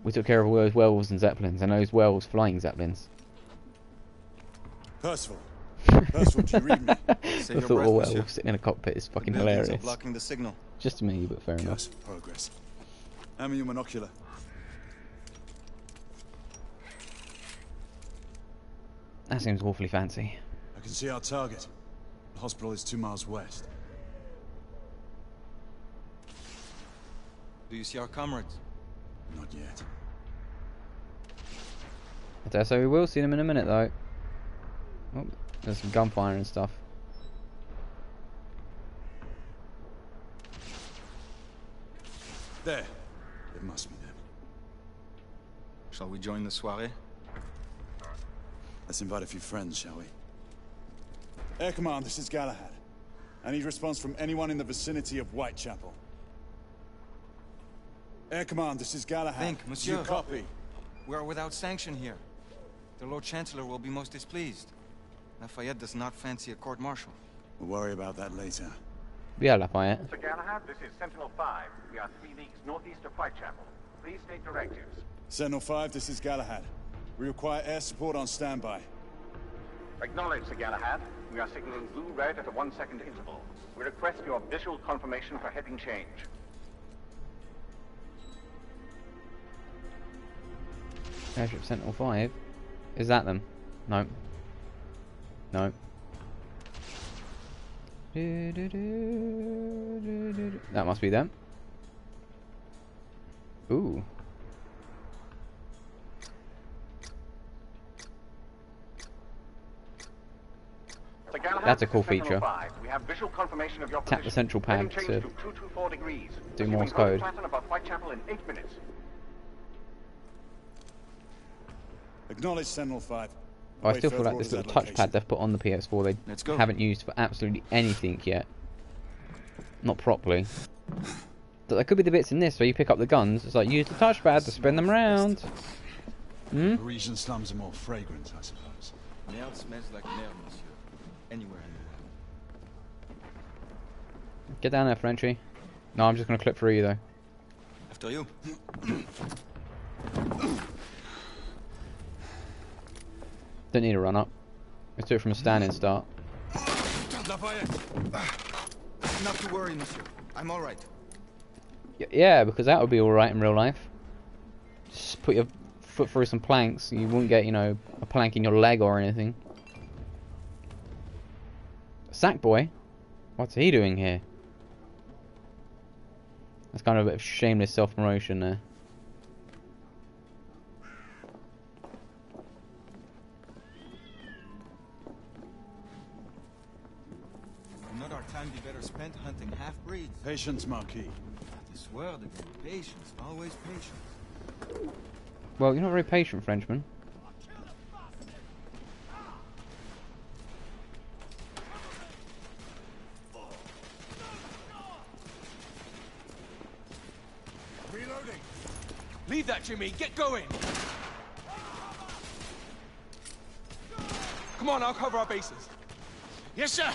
[SPEAKER 1] We took care of all those werewolves and zeppelins, and those werewolves flying zeppelins.
[SPEAKER 5] Percival. Percival, do you read me?
[SPEAKER 1] I thought all werewolves sitting in a cockpit is fucking
[SPEAKER 12] Buildings are
[SPEAKER 1] hilarious.
[SPEAKER 12] blocking the signal.
[SPEAKER 1] Just me, but fair enough.
[SPEAKER 5] Yes, progress. Hand me your monocular.
[SPEAKER 1] That seems awfully fancy.
[SPEAKER 5] I can see our target. The hospital is two miles west.
[SPEAKER 12] Do you see our comrades?
[SPEAKER 5] Not yet.
[SPEAKER 1] I dare say we will see them in a minute, though. Oh, there's some gunfire and stuff.
[SPEAKER 5] There. It must be them.
[SPEAKER 12] Shall we join the soiree?
[SPEAKER 5] Let's invite a few friends, shall we? Air Command, this is Galahad. I need response from anyone in the vicinity of Whitechapel. Air Command, this is Galahad.
[SPEAKER 12] Think,
[SPEAKER 5] Do
[SPEAKER 12] monsieur.
[SPEAKER 5] You copy?
[SPEAKER 12] We are without sanction here. The Lord Chancellor will be most displeased. Lafayette does not fancy a court-martial.
[SPEAKER 5] We'll worry about that later.
[SPEAKER 1] Yeah, Lafayette.
[SPEAKER 26] Mr. Galahad, this is Sentinel-5. We are three leagues northeast of Whitechapel. Please state directives.
[SPEAKER 5] Sentinel 5, this is Galahad. We require air support on standby.
[SPEAKER 26] Acknowledge, Sir Galahad. We are signaling blue-red at a one-second interval. We request your visual confirmation for heading change.
[SPEAKER 1] Airship Sentinel 5. Is that them? No. No. That must be them. Ooh. That's a cool feature.
[SPEAKER 26] We have visual confirmation of your
[SPEAKER 1] Tap the central pad
[SPEAKER 26] Heading
[SPEAKER 1] to
[SPEAKER 26] to 224 degrees.
[SPEAKER 1] do
[SPEAKER 26] Assuming
[SPEAKER 1] Morse code.
[SPEAKER 26] pattern above Whitechapel in eight minutes.
[SPEAKER 5] Acknowledge Sentinel 5.
[SPEAKER 1] Oh, I still feel like this little touchpad they've put on the PS4 they haven't used for absolutely anything yet. Not properly. But there could be the bits in this where you pick up the guns. It's like use the touchpad to spin them around. Hmm?
[SPEAKER 5] Parisian slums are more fragrant, I suppose.
[SPEAKER 12] Merde smells like merde, monsieur. Anywhere in the
[SPEAKER 1] Get down there, Frenchy. No, I'm just gonna clip through you though.
[SPEAKER 12] After you.
[SPEAKER 1] Don't need a run up. Let's do it from a standing start.
[SPEAKER 12] Not to worry, monsieur. I'm alright.
[SPEAKER 1] Yeah, because that would be alright in real life. Just put your foot through some planks. You wouldn't get, you know, a plank in your leg or anything. Sackboy? What's he doing here? That's kind of a bit of shameless self-promotion there.
[SPEAKER 12] Spent hunting half-breeds?
[SPEAKER 5] Patience, Marquis.
[SPEAKER 12] I swear to God, patience, always patience.
[SPEAKER 1] Well, you're not very patient, Frenchman.
[SPEAKER 21] Reloading. Leave that, Jimmy. Get going. Come on, I'll cover our bases. Yes, sir.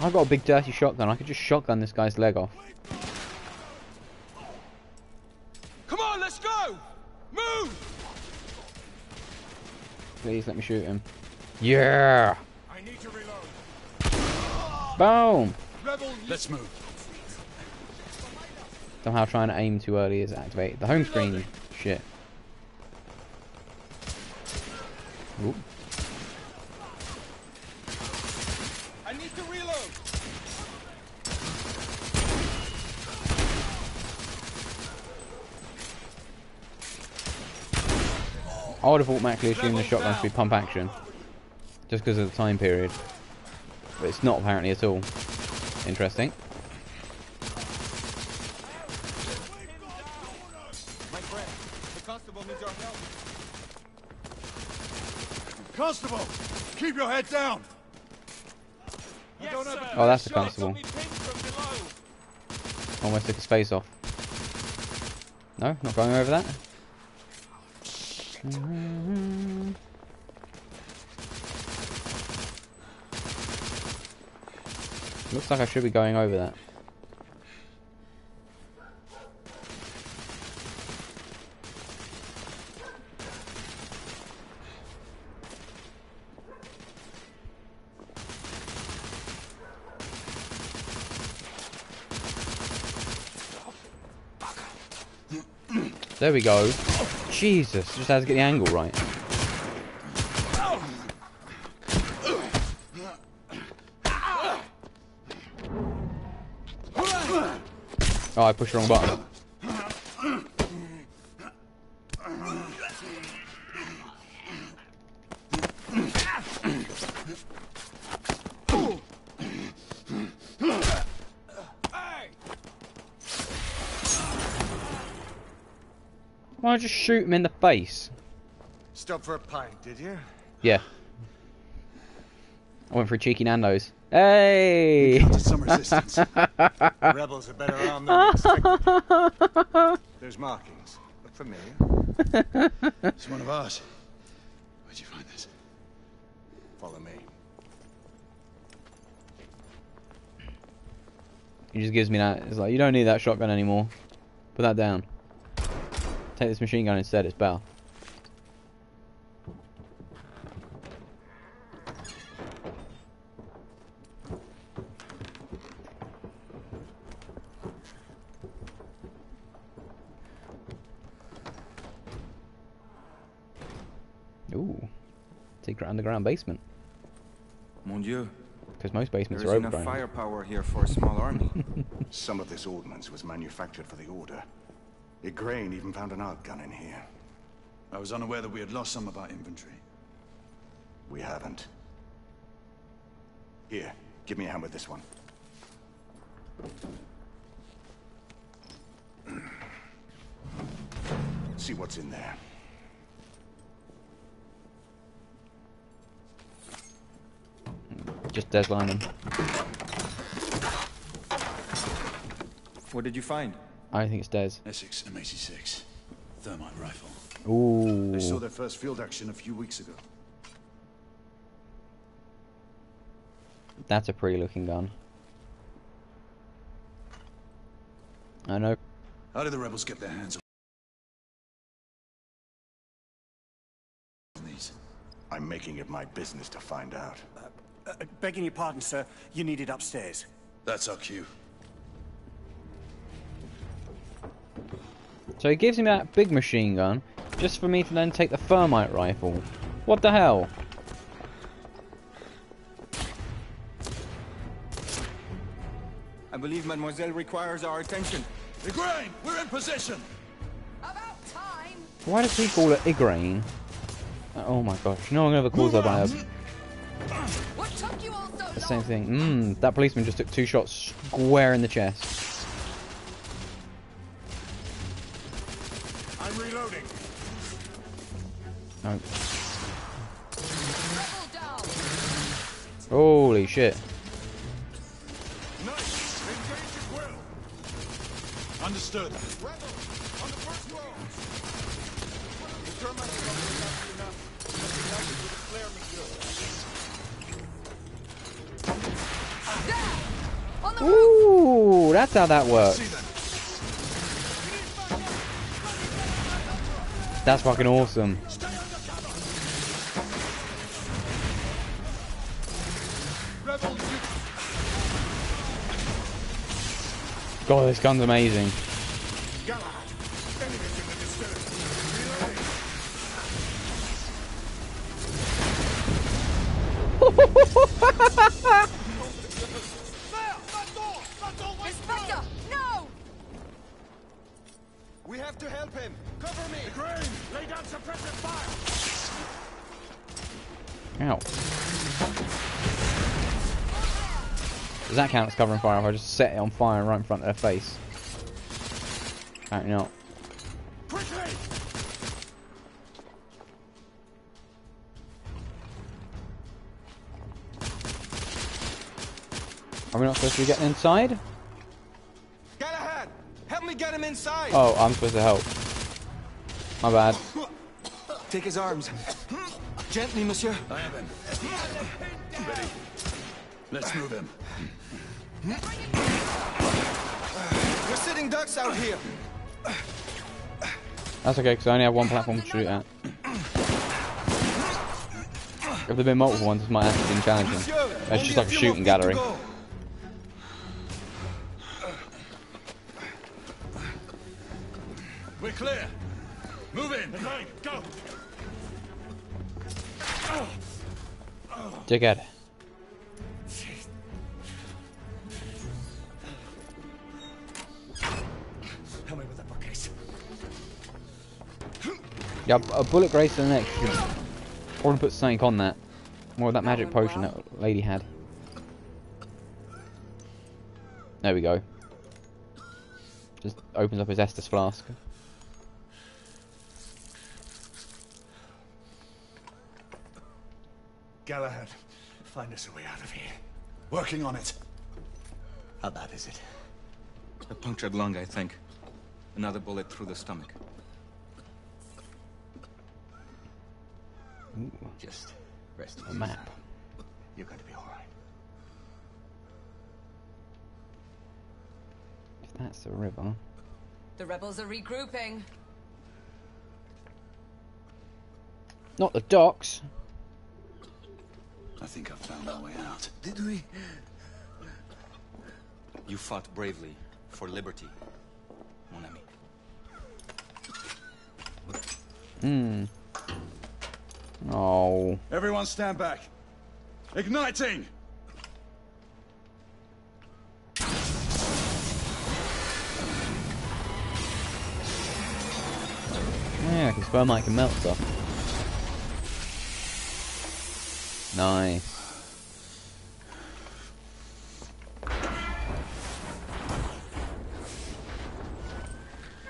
[SPEAKER 1] I've got a big dirty shotgun. I could just shotgun this guy's leg off.
[SPEAKER 21] Come on, let's go. Move.
[SPEAKER 1] Please let me shoot him. Yeah!
[SPEAKER 21] I need to reload.
[SPEAKER 1] Boom!
[SPEAKER 21] Rebel.
[SPEAKER 5] Let's move.
[SPEAKER 1] Somehow trying to aim too early is activated. The home screen shit. Ooh.
[SPEAKER 21] I need to reload.
[SPEAKER 1] I would have automatically assumed the shotgun should be pump action. Just because of the time period. But it's not apparently at all. Interesting.
[SPEAKER 21] My friend, the constable needs our help.
[SPEAKER 5] Constable, keep your head down.
[SPEAKER 21] Yes, sir.
[SPEAKER 1] Oh, that's the constable.
[SPEAKER 21] got me pinned from below.
[SPEAKER 1] Almost took his face off. No, not going over that. Looks like I should be going over that. There we go. Jesus, just has to get the angle right. Oh, I pushed the wrong button. Just shoot him in the face?
[SPEAKER 9] Stop for a pint, did you?
[SPEAKER 1] Yeah. I went for a cheeky Nando's. Hey!
[SPEAKER 9] some resistance. Rebels are better armed than we expected. There's markings. Look familiar.
[SPEAKER 5] It's one of ours. Where'd you find this?
[SPEAKER 9] Follow me.
[SPEAKER 1] He just gives me that. It's like, you don't need that shotgun anymore. Put that down. Take this machine gun instead, it's better. Ooh. Secret underground basement.
[SPEAKER 12] Mon Dieu.
[SPEAKER 1] Because most basements
[SPEAKER 12] There
[SPEAKER 1] are
[SPEAKER 12] is enough
[SPEAKER 1] overgrown.
[SPEAKER 12] firepower here for a small army.
[SPEAKER 9] Some of this ordnance was manufactured for the Order. Igraine even found an arc gun in here.
[SPEAKER 5] I was unaware that we had lost some of our inventory.
[SPEAKER 9] We haven't. Here, give me a hand with this one. See what's in there.
[SPEAKER 1] Just deadline him.
[SPEAKER 12] What did you find?
[SPEAKER 1] I think it's Des.
[SPEAKER 5] Essex M86. Thermite rifle.
[SPEAKER 1] Ooh.
[SPEAKER 9] They saw their first field action a few weeks ago.
[SPEAKER 1] That's a pretty looking gun. I know.
[SPEAKER 5] How did the rebels get their hands on these?
[SPEAKER 9] I'm making it my business to find out.
[SPEAKER 3] Uh, begging your pardon, sir. You need it upstairs.
[SPEAKER 5] That's our cue.
[SPEAKER 1] So he gives me that big machine gun, just for me to then take the thermite rifle. What the hell?
[SPEAKER 12] I believe Mademoiselle requires our attention.
[SPEAKER 5] Igraine, we're in position.
[SPEAKER 1] Why does he call it Igraine? Uh, oh my gosh, no one ever calls her by her. The same thing. Mmm, that policeman just took two shots square in the chest. No. Holy shit.
[SPEAKER 5] Understood.
[SPEAKER 1] Ooh, that's how that works. That's fucking awesome. God, this gun's amazing. Does that count as covering fire if I just set it on fire right in front of their face? Apparently not. Are we not supposed to be getting inside?
[SPEAKER 12] Galahad, help me get him inside.
[SPEAKER 1] Oh, I'm supposed to help. My bad.
[SPEAKER 12] Take his arms. Gently, monsieur.
[SPEAKER 5] I have him. Ready. Let's move him.
[SPEAKER 12] We're sitting ducks out here.
[SPEAKER 1] That's okay, because I only have one platform to shoot at. If there'd been multiple ones, this might have been challenging. It's just like a shooting gallery.
[SPEAKER 5] We're clear. Move in. go.
[SPEAKER 1] Dickhead. Yeah, a bullet grace and an extra. I want to put something on that. More of that magic potion that lady had. There we go. Just opens up his Estus flask.
[SPEAKER 3] Galahad, find us a way out of here.
[SPEAKER 5] Working on it.
[SPEAKER 3] How bad is it?
[SPEAKER 12] A punctured lung, I think. Another bullet through the stomach.
[SPEAKER 1] Ooh,
[SPEAKER 3] Just rest
[SPEAKER 1] a map.
[SPEAKER 3] You're going to be all right.
[SPEAKER 1] If that's the river.
[SPEAKER 15] The rebels are regrouping.
[SPEAKER 1] Not the docks.
[SPEAKER 5] I think I've found our way out.
[SPEAKER 12] Did we? You fought bravely for liberty, mon ami.
[SPEAKER 1] Hmm. Oh.
[SPEAKER 5] Everyone stand back. Igniting!
[SPEAKER 1] Yeah, because thermite can melt stuff. Nice.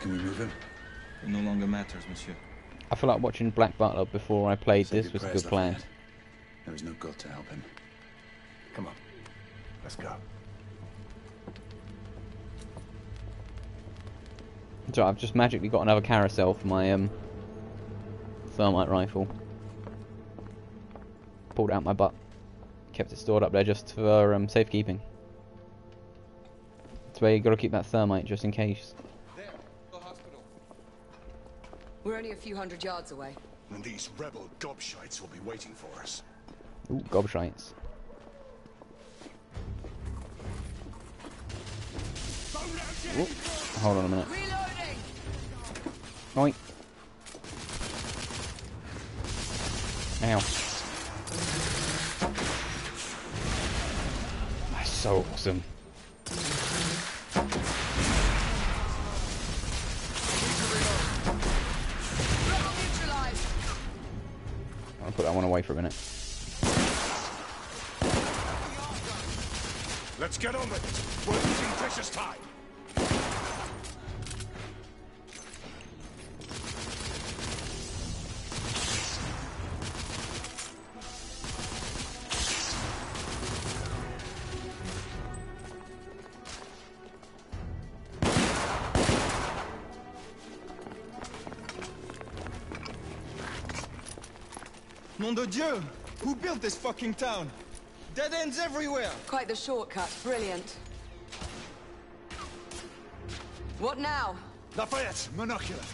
[SPEAKER 5] Can we move him?
[SPEAKER 12] It no longer matters, monsieur.
[SPEAKER 1] I feel like watching Black Butler before I played
[SPEAKER 5] Say
[SPEAKER 1] this was a good plan.
[SPEAKER 5] Lafayette. There is no God to help him.
[SPEAKER 3] Come on. Let's go.
[SPEAKER 1] So I've just magically got another carousel for my um thermite rifle. Pulled out my butt. Kept it stored up there just for um, safekeeping. That's where you got to keep that thermite just in case.
[SPEAKER 15] We're only a few hundred yards away.
[SPEAKER 9] And these rebel gobshites will be waiting for us.
[SPEAKER 1] Ooh, gobshites. Ooh, hold on a minute. Oink. Ow. That's so awesome. Put that one away for a minute.
[SPEAKER 9] Let's get on with it. We're losing precious time.
[SPEAKER 12] De Dieu! Who built this fucking town? Dead ends everywhere!
[SPEAKER 15] Quite the shortcut. Brilliant. What now?
[SPEAKER 9] Lafayette, monocular.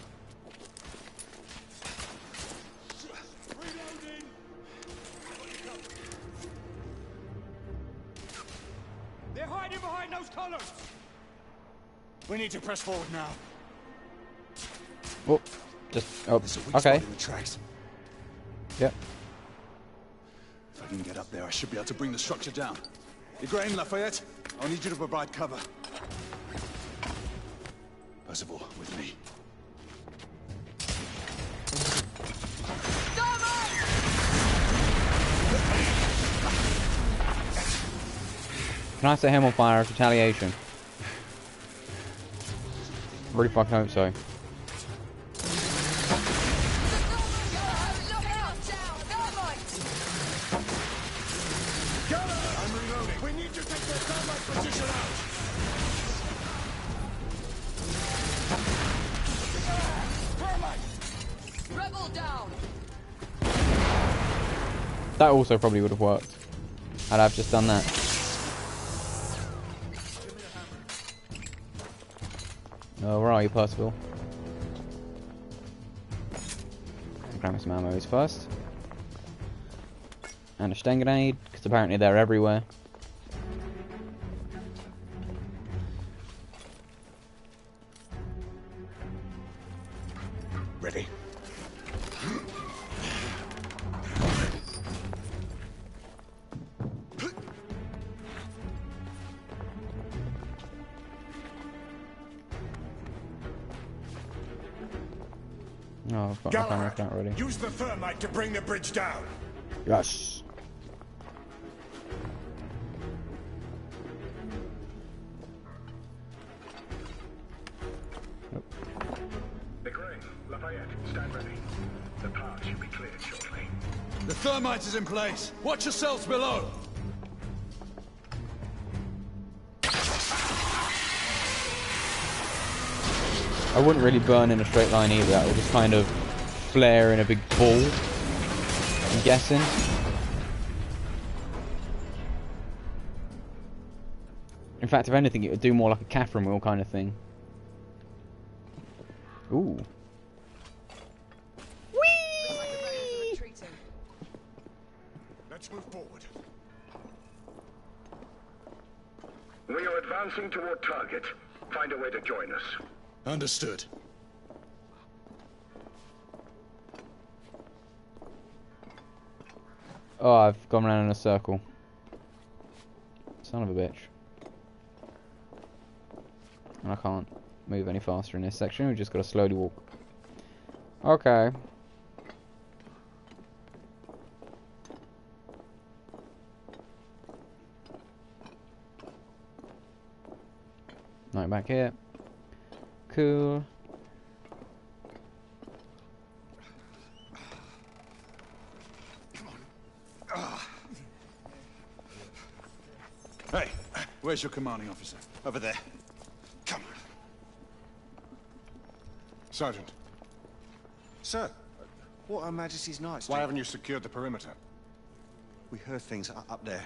[SPEAKER 27] They're hiding behind those colors!
[SPEAKER 9] We need to press forward now.
[SPEAKER 1] Oh, just oh,
[SPEAKER 9] a weak
[SPEAKER 1] okay.
[SPEAKER 9] in the tracks.
[SPEAKER 1] Yep.
[SPEAKER 5] I can get up there, I should be able to bring the structure down. Igraine, Lafayette, I'll need you to provide cover. Percival, with me.
[SPEAKER 1] Can I set him on fire retaliation? Really fucking hope so. Also probably would have worked. Had I have just done that. Oh, where are you, Percival? Grab me some ammo first. And a Sten grenade, because apparently they're everywhere.
[SPEAKER 9] Ready?
[SPEAKER 1] I've got my camera
[SPEAKER 9] Galahad,
[SPEAKER 1] account ready.
[SPEAKER 9] use the thermite to bring the bridge down.
[SPEAKER 1] Yes.
[SPEAKER 26] Igraine, Lafayette, stand ready. The path should be cleared shortly.
[SPEAKER 5] The thermite is in place. Watch yourselves below.
[SPEAKER 1] I wouldn't really burn in a straight line either. It would just kind of flare in a big ball. I'm guessing. In fact, if anything, it would do more like a Catherine wheel kind of thing. Ooh.
[SPEAKER 9] Let's move forward.
[SPEAKER 26] We are advancing toward target. Find a way to join us.
[SPEAKER 5] Understood.
[SPEAKER 1] Oh, I've gone around in a circle. Son of a bitch. And I can't move any faster in this section, we've just got to slowly walk. Okay. Right back here. Cool.
[SPEAKER 5] Hey, where's your commanding officer?
[SPEAKER 9] Over there. Come on. Sergeant,
[SPEAKER 27] Sir, what Her Majesty's Knights
[SPEAKER 9] why haven't you secured the perimeter?
[SPEAKER 27] We heard things up there.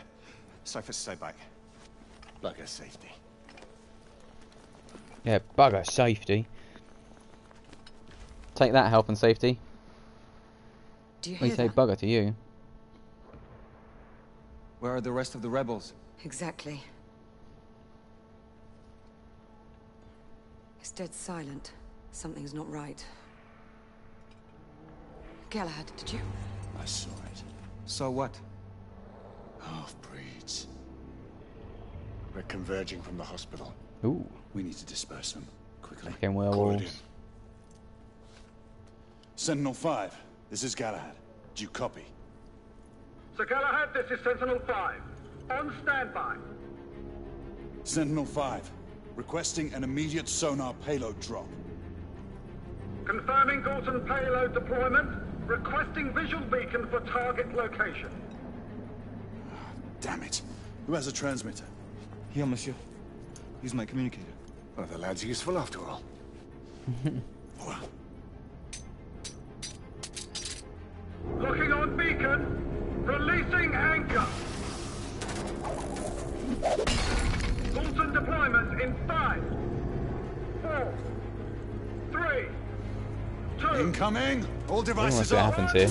[SPEAKER 27] Safe to stay back.
[SPEAKER 9] Bugger safety.
[SPEAKER 1] Yeah, bugger safety. Take that, health and safety.
[SPEAKER 15] Do you
[SPEAKER 1] We
[SPEAKER 15] hear
[SPEAKER 1] say
[SPEAKER 15] that?
[SPEAKER 1] bugger to you.
[SPEAKER 12] Where are the rest of the rebels?
[SPEAKER 15] Exactly. Dead silent. Something's not right. Galahad, did you?
[SPEAKER 5] I saw it.
[SPEAKER 12] So what?
[SPEAKER 9] Half-breeds. We're converging from the hospital.
[SPEAKER 1] Ooh.
[SPEAKER 5] We need to disperse them quickly.
[SPEAKER 1] Fucking
[SPEAKER 5] Call it in.
[SPEAKER 1] werewolves.
[SPEAKER 5] Sentinel 5, this is Galahad. Do you copy?
[SPEAKER 26] Sir Galahad, this is Sentinel 5. On standby.
[SPEAKER 5] Sentinel 5, requesting an immediate sonar payload drop.
[SPEAKER 26] Confirming Galton payload deployment. Requesting visual beacon for target location.
[SPEAKER 5] Ah, damn it. Who has a transmitter?
[SPEAKER 12] Here, monsieur. Use my communicator.
[SPEAKER 9] Well, the lad's useful after all. well.
[SPEAKER 26] Locking on beacon. Releasing anchor. Galton deployment in five, four, three, two.
[SPEAKER 5] Incoming! All
[SPEAKER 1] I don't want to
[SPEAKER 5] devices
[SPEAKER 1] see what
[SPEAKER 5] off!
[SPEAKER 1] happens here.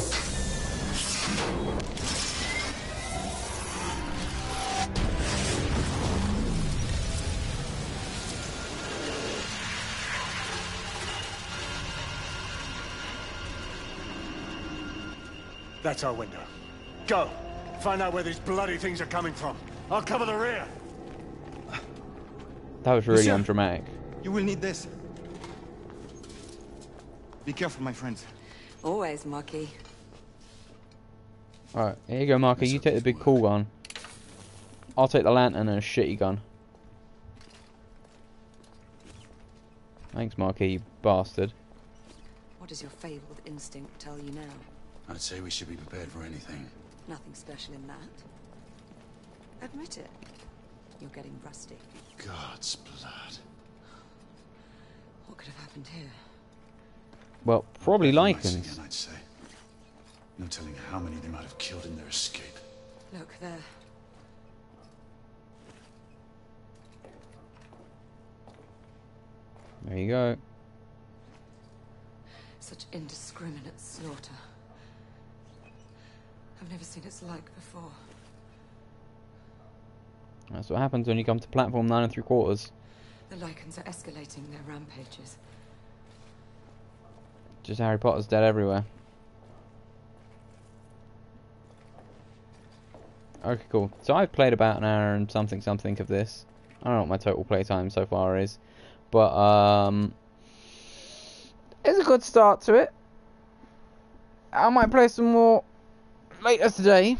[SPEAKER 9] That's our window. Go! Find out where these bloody things are coming from. I'll cover the rear.
[SPEAKER 1] That was really
[SPEAKER 12] Monsieur.
[SPEAKER 1] undramatic.
[SPEAKER 12] You will need this. Be careful, my friends.
[SPEAKER 15] Always, Marquis.
[SPEAKER 1] Alright, here you go, Marky. You take the big cool gun. I'll take the lantern and a shitty gun. Thanks, Marky, you bastard.
[SPEAKER 15] What does your fabled instinct tell you now?
[SPEAKER 5] I'd say we should be prepared for anything.
[SPEAKER 15] Nothing special in that. Admit it. You're getting rusty.
[SPEAKER 5] God's blood.
[SPEAKER 15] What could have happened here?
[SPEAKER 1] Well, probably
[SPEAKER 5] Mice
[SPEAKER 1] Lycans.
[SPEAKER 5] again, I'd say. No telling how many they might have killed in their escape.
[SPEAKER 15] Look, there.
[SPEAKER 1] There you go.
[SPEAKER 15] Such indiscriminate slaughter. I've never seen its like before.
[SPEAKER 1] That's what happens when you come to platform nine and three quarters.
[SPEAKER 15] The Lycans are escalating their rampages.
[SPEAKER 1] Just Harry Potter's dead everywhere. Okay, cool. So I've played about an hour and something something of this. I don't know what my total playtime so far is. But, um... It's a good start to it. I might play some more later today.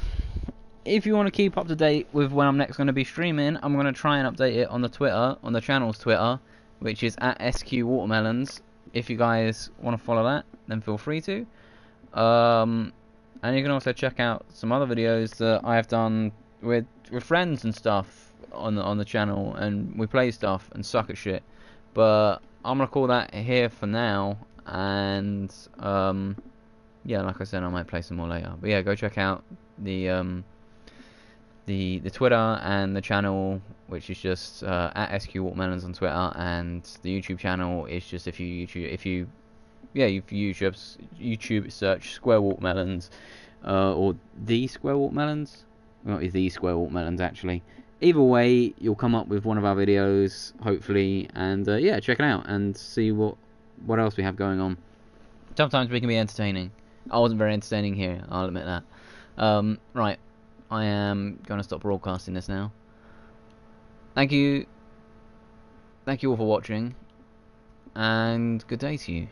[SPEAKER 1] If you want to keep up to date with when I'm next going to be streaming, I'm going to try and update it on the Twitter, on the channel's Twitter, which is at SQ Watermelons. If you guys want to follow that, then feel free to. Um, and you can also check out some other videos that I have done with with friends and stuff on the on the channel, and we play stuff and suck at shit. But I'm gonna call that here for now, and um, yeah, like I said, I might play some more later. But yeah, go check out the um, the the Twitter and the channel, which is just uh, at SQ Watermelons on Twitter, and the YouTube channel is just if you YouTube if you yeah if you YouTube YouTube search Square Watermelons uh, or the Square Watermelons, it's the Square Watermelons actually. Either way, you'll come up with one of our videos, hopefully, and uh, yeah, check it out and see what what else we have going on. Sometimes we can be entertaining. I wasn't very entertaining here, I'll admit that. Um, right, I am going to stop broadcasting this now. Thank you. Thank you all for watching, and good day to you.